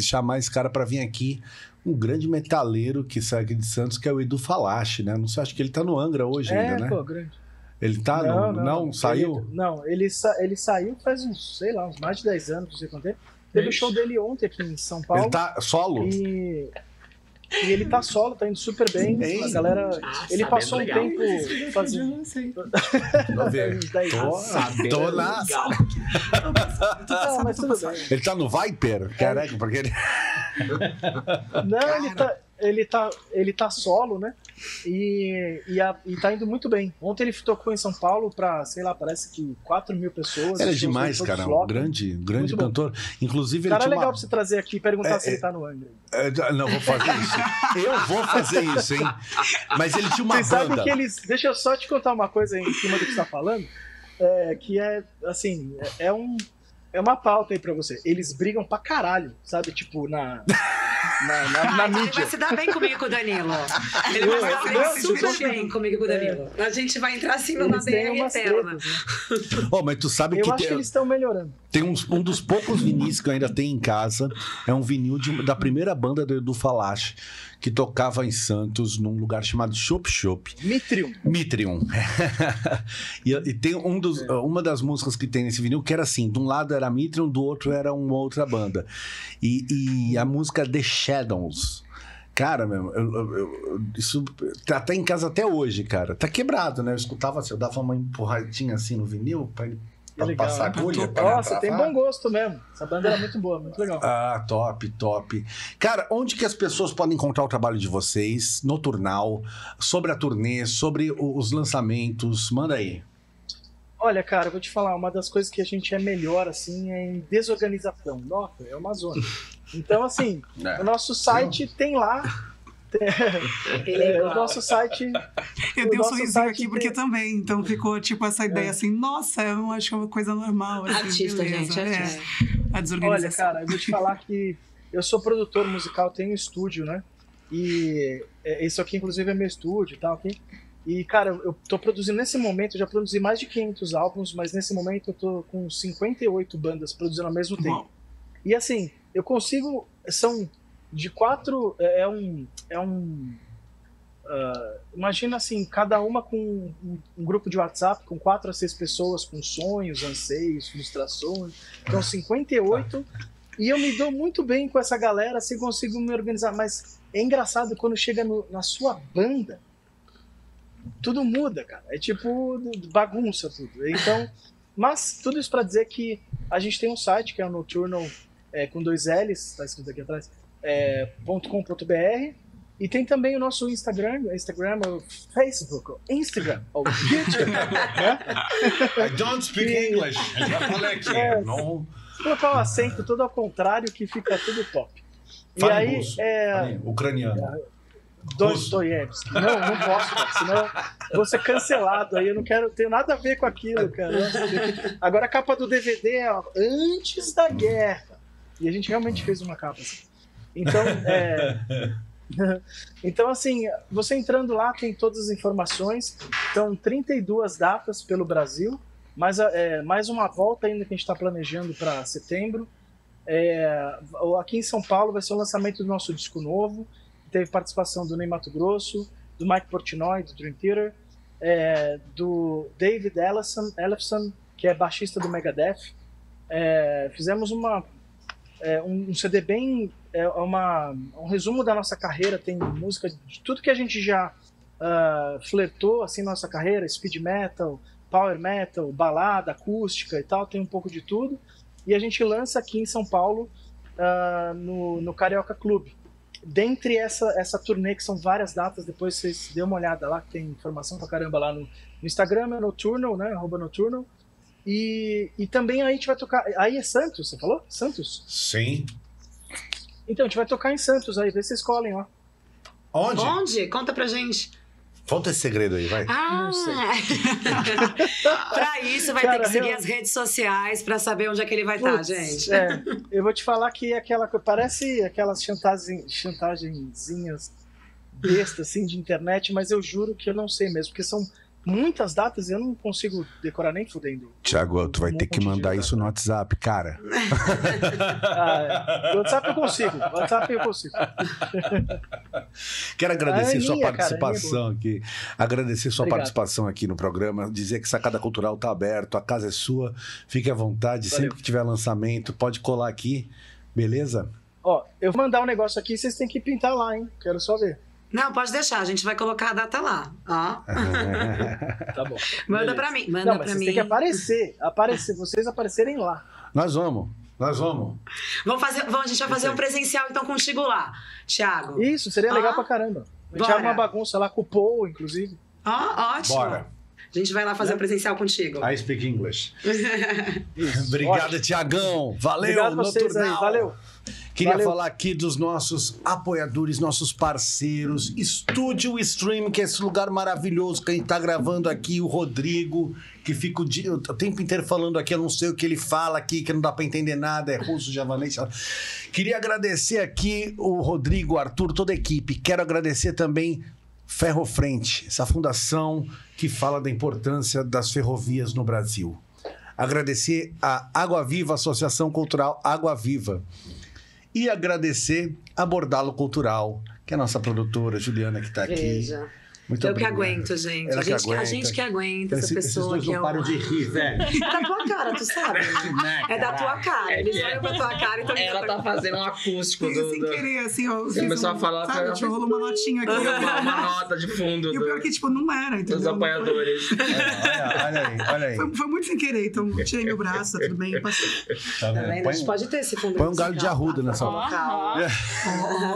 chamar esse cara para vir aqui, um grande metaleiro que sai aqui de Santos, que é o Edu Falache, né? Não sei, acho que ele tá no Angra hoje É, ainda, né? pô, grande. Ele tá no, não, saiu. Ele, não, ele, sa- ele saiu faz uns, sei lá, uns mais de 10 anos, não sei quanto tempo. Teve o show dele ontem aqui em São Paulo. Ele tá solo. E, e ele tá solo, tá indo super bem. Ei. A galera. Ah, ele passou um legal. tempo fazendo. Vamos ver. uns 10 Tô, anos. Sabendo tô na- legal. Ah, mas tudo bem. Ele tá no Viper? Caraca, porque ele. Não, ele tá. Ele tá, ele tá solo, né? E, e, a- e tá indo muito bem. Ontem ele tocou em São Paulo pra, sei lá, parece que 4 mil pessoas. Ele é shows demais, cara. Um grande, grande Muito bom. cantor. Inclusive, ele Cara, é legal uma... pra você trazer aqui e perguntar É, se ele é. tá no Angra. É, Não, vou fazer isso. Eu vou fazer isso, hein? Mas ele tinha uma Vocês sabem banda. que eles. Deixa eu só te contar uma coisa em cima do que você tá falando. é, que é, assim, é, é um. É uma pauta aí pra você. Eles brigam pra caralho, sabe? Tipo, na. Na, na, na então ele mídia. vai se dar bem comigo e com o Danilo. Ele vai se dar bem Eu- super eu- bem comigo e com o Danilo. A gente vai entrar assim numa BR umas eterna. tretas, né? Oh, mas tu sabe Eu que acho tem, que eles estão melhorando. tem uns- um dos poucos vinis que eu ainda tenho em casa. É um vinil de- da primeira banda do Edu Falache, que tocava em Santos, num lugar chamado Shop Shop. Mitrium. Mitrium. e, e tem um dos, uma das músicas que tem nesse vinil que era assim: de um lado era Mitrium, do outro era uma outra banda. E, e a música The Shadows. Cara, meu, eu- eu- eu- isso tá até em casa até hoje, cara. Tá quebrado, né? Eu escutava assim, eu dava uma empurradinha assim no vinil pra, ele- pra legal. passar agulha. pra Nossa, tem bom gosto mesmo. Essa banda era muito boa, muito legal. Ah, top, top. Cara, onde que as pessoas podem encontrar o trabalho de vocês, Noturnal, sobre a turnê, sobre os lançamentos? Manda aí. Olha, cara, eu vou te falar, uma das coisas que a gente é melhor, assim, é em desorganização. Nossa, é uma zona. Então, assim, o nosso site tem lá. É É, o nosso site. Eu dei um sorrisinho aqui porque tem- também. Então ficou tipo essa ideia É. assim, nossa, eu acho que é uma coisa normal. Assim, Artista, beleza, gente, é. artista. A Olha, desorganização. cara, eu vou te falar que eu sou produtor musical, tenho estúdio, né? E é, esse aqui, inclusive, é meu estúdio e tal, aqui. E, cara, eu tô produzindo nesse momento, eu já produzi mais de 500 álbuns, mas nesse momento eu tô com 58 bandas produzindo ao mesmo tempo. Bom, E assim, eu consigo. São de quatro. É é um. É um. ah, imagina assim, cada uma com um, um grupo de WhatsApp com quatro a seis pessoas com sonhos, anseios, frustrações. Então, 58. E eu me dou muito bem com essa galera, assim, consigo me organizar. Mas é engraçado quando chega no- na sua banda, tudo muda, cara. É tipo bagunça tudo. Então, mas tudo isso pra dizer que a gente tem um site que é o Nocturnal é, com dois L's, tá escrito aqui atrás, é, .com.br. E tem também o nosso Instagram, Instagram, o Facebook, o Instagram, o YouTube. né? I don't speak E- English. Eu já falei aqui. É. Não... Colocar um acento todo ao contrário que fica tudo top. E Fala em aí, russo. é, Ucraniano. Dostoiévski. Não, não posso, cara, senão vou ser cancelado aí. Eu não quero ter nada a ver com aquilo, cara. Agora a capa do DVD é antes da guerra. E a gente realmente fez uma capa assim. Então, é. Então, assim, você entrando lá tem todas as informações. São 32 datas pelo Brasil, mais, a- é, mais uma volta ainda que a gente está planejando para setembro. É, aqui em São Paulo vai ser o lançamento do nosso disco novo. Teve participação do Ney Mato Grosso, do Mike Portnoy, do Dream Theater, é, do David Ellison, Ellefson, que é baixista do Megadeth. É, fizemos uma, é, um, um CD bem. É, uma, um resumo da nossa carreira, tem música de tudo que a gente já ah, flertou assim, nossa carreira: speed metal, power metal, balada, acústica e tal, tem um pouco de tudo. E a gente lança aqui em São Paulo, ah, no, no Carioca Clube. Dentre essa, essa turnê, que são várias datas, depois vocês dêem uma olhada lá, que tem informação pra caramba lá no, no Instagram, é Nocturnal, né? Arroba Nocturnal. E, e também aí a gente vai tocar. Aí é Santos, você falou? Santos? Sim. Então, a gente vai tocar em Santos aí, vê se vocês colhem lá. Onde? Onde? Conta pra gente. Conta esse segredo aí, vai. Ah! Não sei. pra isso vai Cara, ter que seguir eu- as redes sociais pra saber onde é que ele vai estar, Putz, gente. É, eu vou te falar que é aquela parece aquelas chantagem, chantagenzinhas bestas assim de internet, mas eu juro que eu não sei mesmo, porque são muitas datas e eu não consigo decorar nem fudendo. Tiago, tu vai Um ter que mandar isso no WhatsApp, cara. Ah, é. No WhatsApp eu consigo, no WhatsApp eu consigo. Quero agradecer A sua Aninha, cara, participação aqui. Agradecer sua Obrigado. participação aqui no programa. Dizer que Sacada Cultural tá aberto, a casa é sua. Fique à vontade. Valeu. Sempre que tiver lançamento, pode colar aqui. Beleza? Ó, eu vou mandar um negócio aqui, vocês têm que pintar lá, hein? Quero só ver. Não, pode deixar, a gente vai colocar a data lá. Ó. Tá bom. Manda Beleza. pra mim, manda vocês mim. têm que aparecer, aparecer, vocês aparecerem lá. Nós vamos. Nós vamos. Vamos fazer, vamos, a gente vai fazer um presencial então contigo lá, Thiago. Isso, seria legal pra caramba. A gente arma uma bagunça lá com o Paul, inclusive. Ó, ótimo. Bora. A gente vai lá fazer um presencial contigo. I speak English. Obrigado. Tiagão. Valeu, Obrigado vocês aí. Valeu. Queria Valeu. falar aqui dos nossos apoiadores, nossos parceiros. Estúdio Stream, que é esse lugar maravilhoso que a gente tá gravando aqui. O Rodrigo, que fica o, dia- o tempo inteiro falando aqui, eu não sei o que ele fala aqui, que não dá pra entender nada, é russo, javanês. Queria agradecer aqui o Rodrigo, o Arthur, toda a equipe. Quero agradecer também Ferro Frente, essa fundação que fala da importância das ferrovias no Brasil. Agradecer a Água Viva, Associação Cultural Água Viva. E agradecer a Bordalo Cultural, que é a nossa produtora, Juliana, que está aqui. Veja. Muito eu que obrigado. aguento, gente. A que gente, a gente que aguenta essa Esse- esses pessoa dois que é não o... param de rir, velho. É da tua cara, tu sabe? É da tua cara. É Eles que- olham pra tua cara e tão Ela tá fazendo um acústico do. sem querer, assim, ó. Começou um- a falar, Sabe, foi- tipo, rolou uma notinha aqui. uma, uma nota de fundo E o pior é do- que, tipo, não era, entendeu? dos foi- apoiadores. Olha, olha aí, olha aí. Foi, foi muito sem querer, então tirei meu braço, tá tudo bem, passei. Tá Tá vendo? A gente Põe, pode ter esse fundo põe um galho de arruda tá? nessa hora.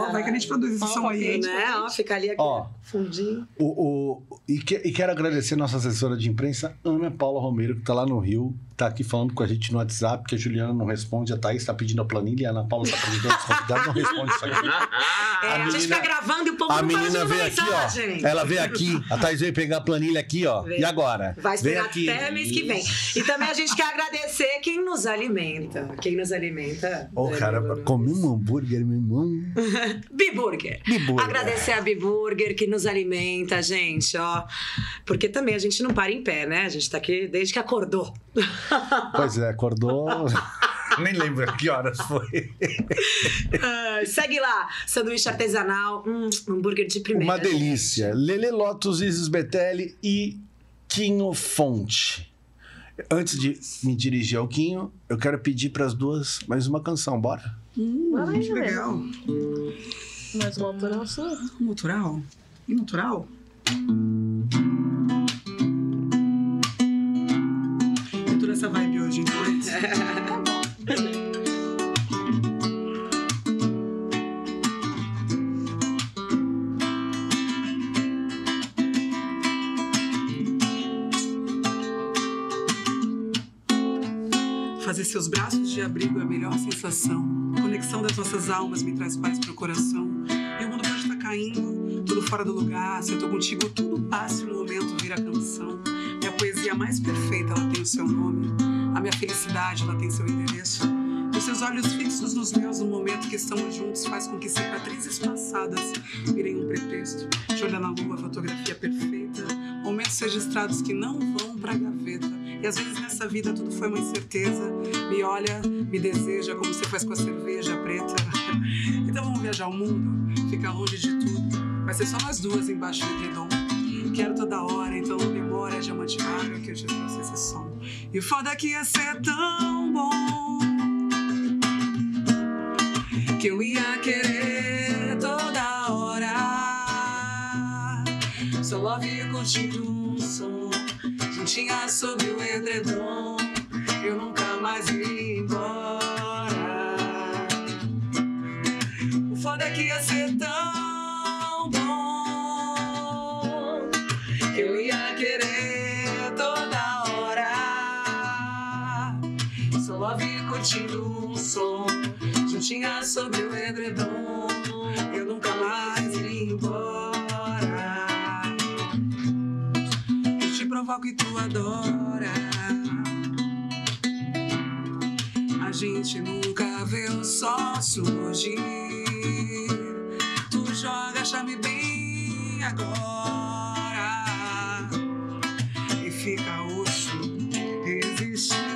Ó, vai que a gente produz esse som aí. Né? Ó, fica ali aqui, fundinho. O, o, e, que- e quero agradecer nossa assessora de imprensa, Ana Paula Romero, que está lá no Rio, está aqui falando com a gente no WhatsApp, que a Juliana não responde, a Thaís está pedindo a planilha, e a Ana Paula está perguntando os convidados, não responde isso aqui. É, a, gente menina- fica gravando e o povo A não menina veio aqui, ó. Ela veio aqui, a Thaís veio pegar a planilha aqui, ó. E agora? Vai esperar aqui. até mês que vem. E também a gente quer agradecer quem nos alimenta. Quem nos alimenta. Ô, né, cara, comi um hambúrguer, meu irmão. Biburger. Biburger. Agradecer a Biburger que nos alimenta, gente, ó. Porque também a gente não para em pé, né? A gente tá aqui desde que acordou. Pois é, acordou. Nem lembro que horas foi. Ai, segue lá, sanduíche artesanal, hum, hambúrguer de primeira. Uma delícia. Lele Lotus, Isis Betelli e Quinho Fonte. Antes de me dirigir ao Quinho, eu quero pedir para as duas mais uma canção, bora? Que legal. Mais uma. Natural? E natural? Essa vibe hoje, então. é isso. Fazer seus braços de abrigo é a melhor sensação. A conexão das nossas almas me traz paz pro coração. E o mundo pode estar caindo, tudo fora do lugar. Se eu tô contigo, tudo passa e no momento vira canção. Minha poesia mais perfeita, ela tem o seu nome. A minha felicidade, ela tem seu endereço. Os seus olhos fixos nos meus no momento que estamos juntos faz com que cicatrizes passadas virem um pretexto. De olhar na lua, fotografia perfeita. Momentos registrados que não vão pra gaveta. E às vezes nessa vida tudo foi uma incerteza. Me olha, me deseja como você faz com a cerveja preta. Então vamos viajar o mundo, ficar longe de tudo. Vai ser só nós duas embaixo do edredom. Quero toda hora, então demora, diamante raro que eu te trouxe esse som. E o foda é que ia ser tão bom que eu ia querer toda hora. Só love curtindo um som, juntinha sob o edredom. Eu nunca mais ia embora. O foda é que ia ser tão juntinha sobre o edredom. Eu nunca mais iria embora. Eu te provoco e tu adora. A gente nunca vê o sol surgir. Tu joga, chame bem agora. E fica osso resistir.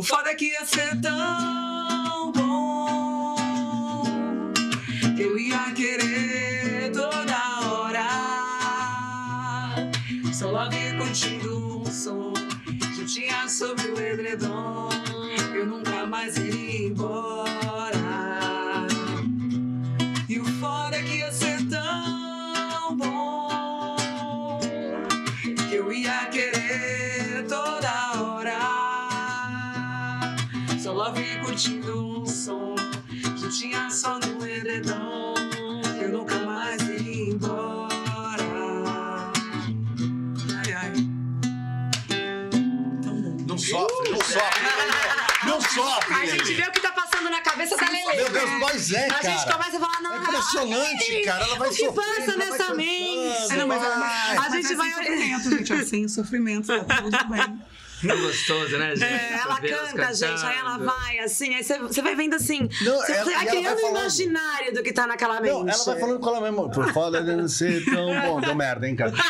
O foda é que ia ser tão bom que eu ia querer toda hora. Só love curtindo um som, juntinha sobre o edredom. Eu nunca mais iria embora. Curtindo um som que tinha só no edredom. Eu nunca mais ia embora. Ai, ai. Tão bom. Não sofre, não sofre. Não sofre. A gente vê o que tá passando na cabeça da Lele. Meu Deus, pois é, A gente cara. começa a falar, não, É impressionante, cara. Ela vai o que sofrendo, passa nessa mente? É, não, mas, vai. mas A gente é vai- sem sofrimento, gente. É sem sofrimento, tá tudo bem. É gostoso, né, gente? É, ela canta, gente, aí ela vai assim, aí você, você vai vendo assim, Não, você ela- vai criando um falando. imaginário do que tá naquela mente. Não, ela vai falando com ela mesma. Por foda de não ser tão bom. Deu merda, hein, cara?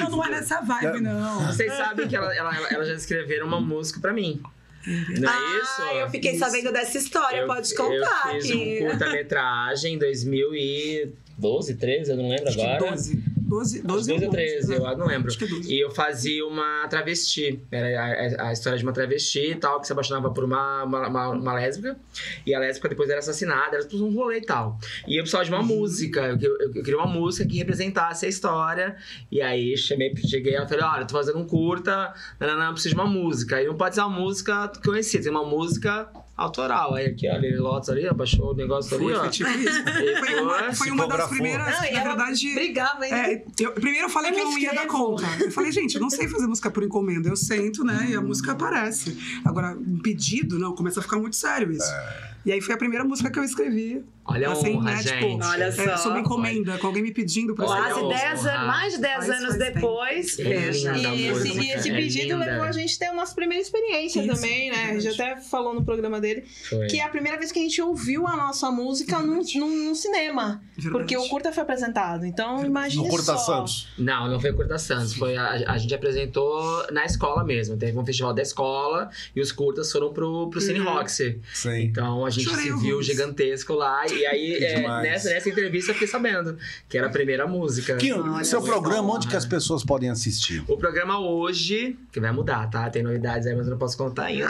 Não, não é nessa vibe, não. Vocês sabem que ela, ela, ela já escreveram uma música pra mim. Não é isso? Ah, eu fiquei sabendo dessa história, Eu- pode contar Eu fiz aqui. um curta-metragem em 2012, 13, eu não lembro Acho agora. 12. 12, 12, 12 ou 13, né? eu não lembro. Acho que é 12. E eu fazia uma travesti. Era a, a- história de uma travesti e tal, que se apaixonava por uma, uma, uma- uma lésbica. E a lésbica depois era assassinada, era tudo um rolê e tal. E eu precisava de uma Uhum. música. Eu, eu, eu queria uma música que representasse a história. E aí chamei, cheguei e falei: olha, tô fazendo um curta, não, não, preciso de uma música. E não pode ser uma música conhecida, tem uma música autoral. Aí aqui, ó, Lili Lotus ali, ó, baixou o negócio ali, Foi, ó. foi tipo isso. Foi uma, foi uma das primeiras, Não, na verdade... brigava ainda. É, eu, primeiro eu falei Eu que eu não ia dar conta. Eu falei, gente, eu não sei fazer música por encomenda. Eu sento, né? E a música aparece. Agora, um pedido, não, começa a ficar muito sério isso. E aí foi a primeira música que eu escrevi. Olha a assim, honra, né, tipo, gente. Olha é, só. sob encomenda, com alguém me pedindo pra Olha, Quase escrever. Olha, 10 honra. anos, mais de 10 Faz- anos depois, É linda. E esse, e esse é pedido levou a gente a ter a nossa primeira experiência Isso, também, né? A gente até falou no programa dele Foi. que é a primeira vez que a gente ouviu a nossa música num, num, num cinema. Verdade. Porque o curta foi apresentado. Então, imagine No Curta só. Santos. Não, não foi Curta Santos. Foi a, a gente apresentou na escola mesmo. Teve um festival da escola e os curtas foram pro, pro Cine Uhum. Roxy. Sim. Então a gente Chorei se viu gigantesco lá. E aí, é, nessa, nessa entrevista, eu fiquei sabendo que era a primeira música. Que, Olha, seu programa, onde que as pessoas podem assistir? O programa hoje, que vai mudar, tá? Tem novidades aí, mas eu não posso contar ainda.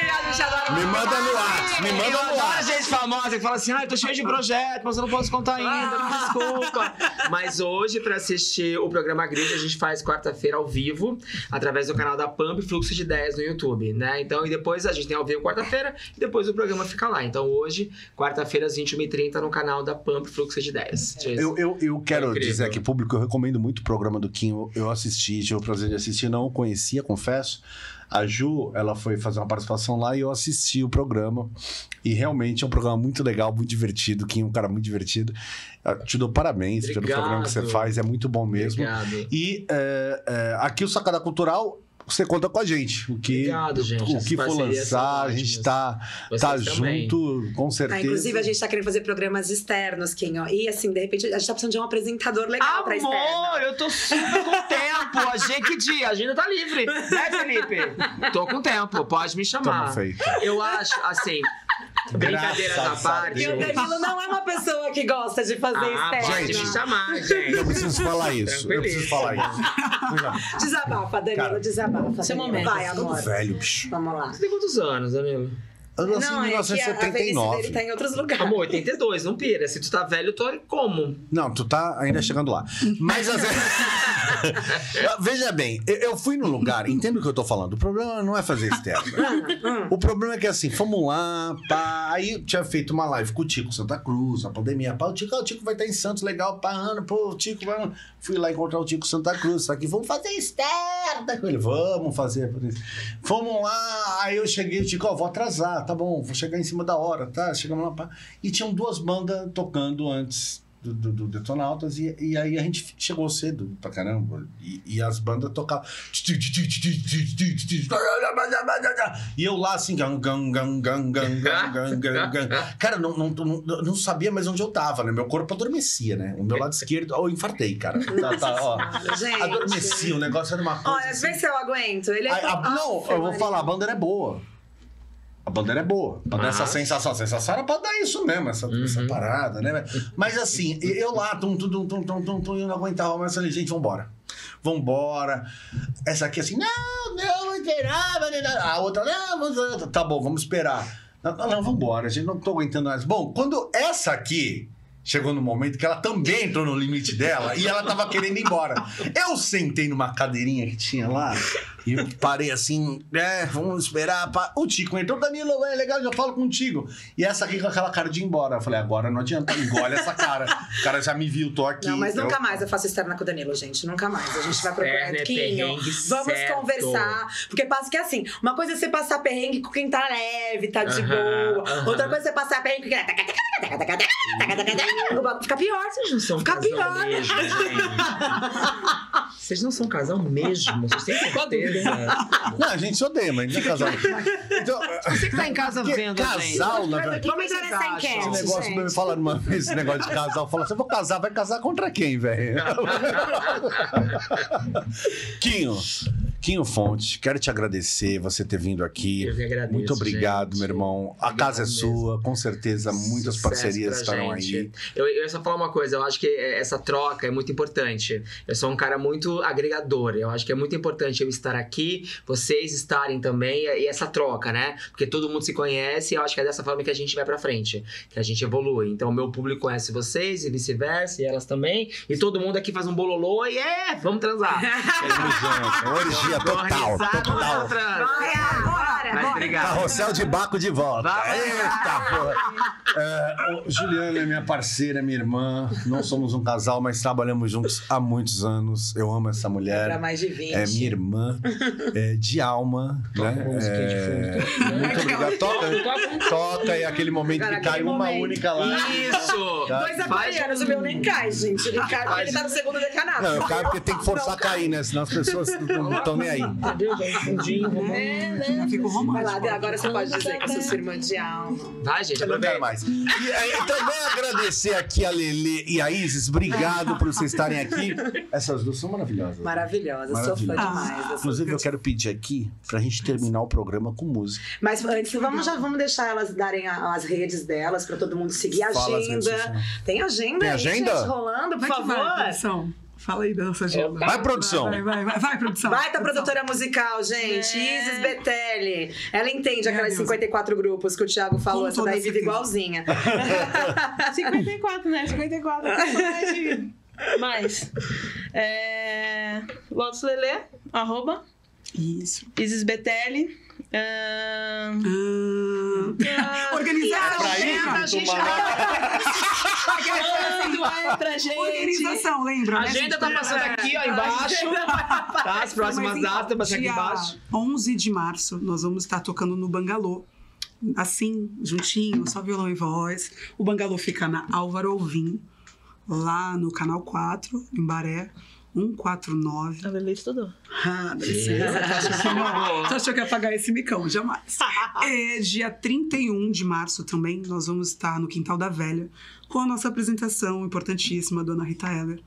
A gente adora Me manda no WhatsApp, me manda no WhatsApp. gente famosa que fala assim, ah, eu tô cheio de projeto, mas eu não posso contar ainda, me desculpa. Mas hoje, pra assistir o programa Grid, a gente faz quarta-feira ao vivo, através do canal da Pump Fluxo de 10 no YouTube, né? Então, e depois a gente tem ao vivo quarta-feira, e depois o programa fica lá. Então, hoje, quarta-feira, às 21h30, no canal da Pump Fluxo de 10. Eu, eu, eu quero É dizer aqui, público, eu recomendo muito o programa do Kim. Eu, assisti, tive o prazer de assistir, não conhecia, confesso. A Ju, ela foi fazer uma participação lá e eu assisti o programa. E realmente é um programa muito legal, muito divertido. Kim é um cara muito divertido. Eu te dou parabéns pelo Obrigado. programa que você faz, é muito bom mesmo. Obrigado. E é, é, aqui o Sacada Cultural, você conta com a gente. O que, Obrigado, gente. o que for lançar, a gente tá, Vocês tá também. junto, com certeza. Ah, inclusive, a gente tá querendo fazer programas externos, Kim, ó. E assim, de repente, a gente tá precisando de um apresentador legal pra externa. Amor, eu tô super com tempo. A gente, que dia? A agenda tá livre. Né, Felipe? Tô com tempo, pode me Tamo chamar. feito. Eu acho, assim, brincadeiras à parte. E o Danilo não é uma pessoa que gosta de fazer Ah, externa. pode me chamar, gente. Eu preciso falar isso. Eu preciso falar isso. Desabafa, Danilo, Cara, desabafa. seu momento. Vai, amor. velho, bicho. Vamos lá. Você tem quantos anos, Danilo? Eu nasci não, em é que a, a 1979. dele tá em outros lugares. Amor, 82, não pira. Se tu tá velho, eu tô como? Não, tu tá ainda chegando lá. Mas assim, veja bem, eu, fui no lugar, entendo o que eu tô falando. O problema não é fazer externo. o problema é que assim, fomos lá, pá, aí eu tinha feito uma live com o Tico Santa Cruz, na pandemia, pá, o Tico, ah, o Tico vai estar em Santos, legal, pá, Ana, pô, o Tico vai. Fui lá encontrar o Tico Santa Cruz, só que vamos fazer externa com ele, vamos fazer. Fomos lá, aí eu cheguei, o Tico, ó, vou atrasar, tá bom, vou chegar em cima da hora, tá? Chegamos lá, pá. E tinham duas bandas tocando antes do, do, do Detonautas, e, e aí a gente chegou cedo pra caramba, e, e as bandas tocavam. E eu lá assim, gang, gang, gang, gang, gang, gang, gang, gang. Cara, não, não, não, não sabia mais onde eu tava, né? Meu corpo adormecia, né? O meu lado esquerdo, eu infartei, cara. Tá, tá, ó. Gente. Adormecia, o negócio era uma coisa. Olha, assim. vê se eu aguento. Ele é A- a- não, eu vou falar, a bandeira é boa. A bandeira é boa. Pra dar essa Mas- sensação. A sensação era pra dar isso mesmo, essa, essa parada, né? Mas assim, eu lá, tum, tum, tum, tum, tum, tum, tum, eu não aguentava mais. Eu falei, gente, vambora. Vambora. Essa aqui assim, não, não, blá. A outra, não, tá bom, vamos esperar. Não, não, não, vambora, a gente não tô aguentando mais. Bom, quando essa aqui chegou no momento que ela também entrou no limite dela e ela tava querendo ir embora. Eu sentei numa cadeirinha que tinha lá e eu parei assim, é, vamos esperar. pa- O Tico entrou, Danilo, é legal, já falo contigo. E essa aqui com aquela cara de ir embora. Eu falei, agora não adianta, engole essa cara. O cara já me viu, tô aqui. Não, mas Eu- nunca mais eu faço externa com o Danilo, gente. Nunca mais. A gente vai procurar é Quinho. perrengue Vamos certo. conversar. Porque passa que é assim, uma coisa é você passar perrengue com quem tá leve, tá de Aham, boa. aham. Outra coisa é você passar perrengue com quem tá. Fica pior. Vocês não são Fica casal pior. mesmo, gente. Vocês não são casal mesmo, vocês têm certeza. Não, a gente se odeia, mas a gente é casal. Então, Você que tá em casa vendo, gente. casal, na verdade. Vamos acham? enquete, Esse negócio, gente. me falaram uma vez, esse negócio de casal. Fala assim: eu vou casar, vai casar contra quem, velho? Quinho, Quinho Fonte, quero te agradecer você ter vindo aqui. Eu que agradeço, Muito obrigado, gente. meu irmão. A Obrigado casa é mesmo. sua, com certeza, muitas Sucesso parcerias estarão gente. aí. Eu, eu ia só falar uma coisa, eu acho que essa troca é muito importante. Eu sou um cara muito agregador. Eu acho que é muito importante eu estar aqui, vocês estarem também, e essa troca, né? Porque todo mundo se conhece e eu acho que é dessa forma que a gente vai pra frente, que a gente evolui. Então, o meu público conhece vocês e vice-versa, e elas também. E todo mundo aqui faz um bololô e é, vamos transar. Orgia total, Organizado, total. transar. Bora, bora, bora. obrigado. Carrossel de Baco de volta. Eita, porra. É, Juliana é minha parceira, minha irmã. Não somos um casal, mas trabalhamos juntos há muitos anos. Eu amo essa Pra mulher. mais de 20. É minha irmã, é, de alma, Toca né? É, muito obrigado. Toca, toca e aquele momento Cara, que cai uma momento. única lá. Isso! Tá. Dois aquarianos, o meu nem cai, gente. Ele cai porque ele tá no segundo decanato. Não, eu caio porque tem que forçar a cair, né? Senão as pessoas não estão nem aí. Entendeu? Já um fundinho, vamos- Já fico Vai romântico. lá, agora você pode dizer que eu sou sua irmã de alma. Vai, gente, Eu não quero mais. E aí, também agradecer aqui a Lele e a Isis. Obrigado por vocês estarem aqui. Essas duas são maravilhosas. Maravilhosa, sou fã demais. Inclusive, eu quero pedir aqui pra gente terminar o programa com música. Mas antes, vamos, já vamos deixar elas darem a- as redes delas pra todo mundo seguir. Redes Agenda. Tem agenda Tem aí, agenda? gente, rolando, por vai, favor. Fala aí dessa agenda. Vai, produção. Vai, vai, vai, vai, produção. Baita produtora musical, gente. É. Isis Betelli. Ela entende aquelas Deus. 54 grupos que o Thiago falou. Com Essa daí vive igualzinha. 54, né? 54. Mais. É... Lotus Lele, arroba. Isso. Isis Betelli. Ah, ah, Organização. Pra lembra? isso, a gente vai pra gente. Organização, lembra? A né? agenda tá passando aqui, ó, embaixo. Tá, as próximas Mas, datas, então, vai ser aqui embaixo. 11 de março, nós vamos estar tocando no Bangalô. Assim, juntinho, só violão e voz. O Bangalô fica na Álvaro Alvim, lá no Canal 4, em Baré, 149. A Lele estudou. Ah. Tu achou que ia pagar esse micão? Jamais. É, dia 31 de março também, nós vamos estar no Quintal da Velha com a nossa apresentação importantíssima, Dona Rita Heller.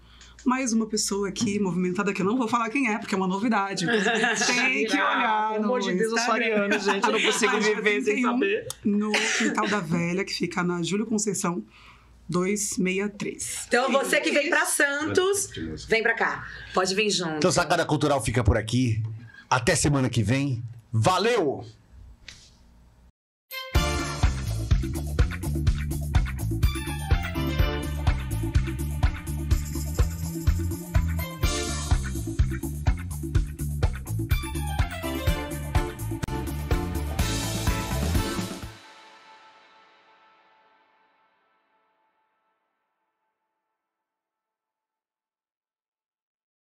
Mais uma pessoa aqui movimentada que eu não vou falar quem é, porque é uma novidade. Tem que olhar Pelo amor de Deus, eu sou ariano, gente. Eu não consigo viver sem 31, saber. No Quintal da Velha, que fica na Júlio Conceição 263. Então você que vem pra Santos, vem pra cá. Pode vir junto. Então, Sacada Cultural fica por aqui. Até semana que vem. Valeu!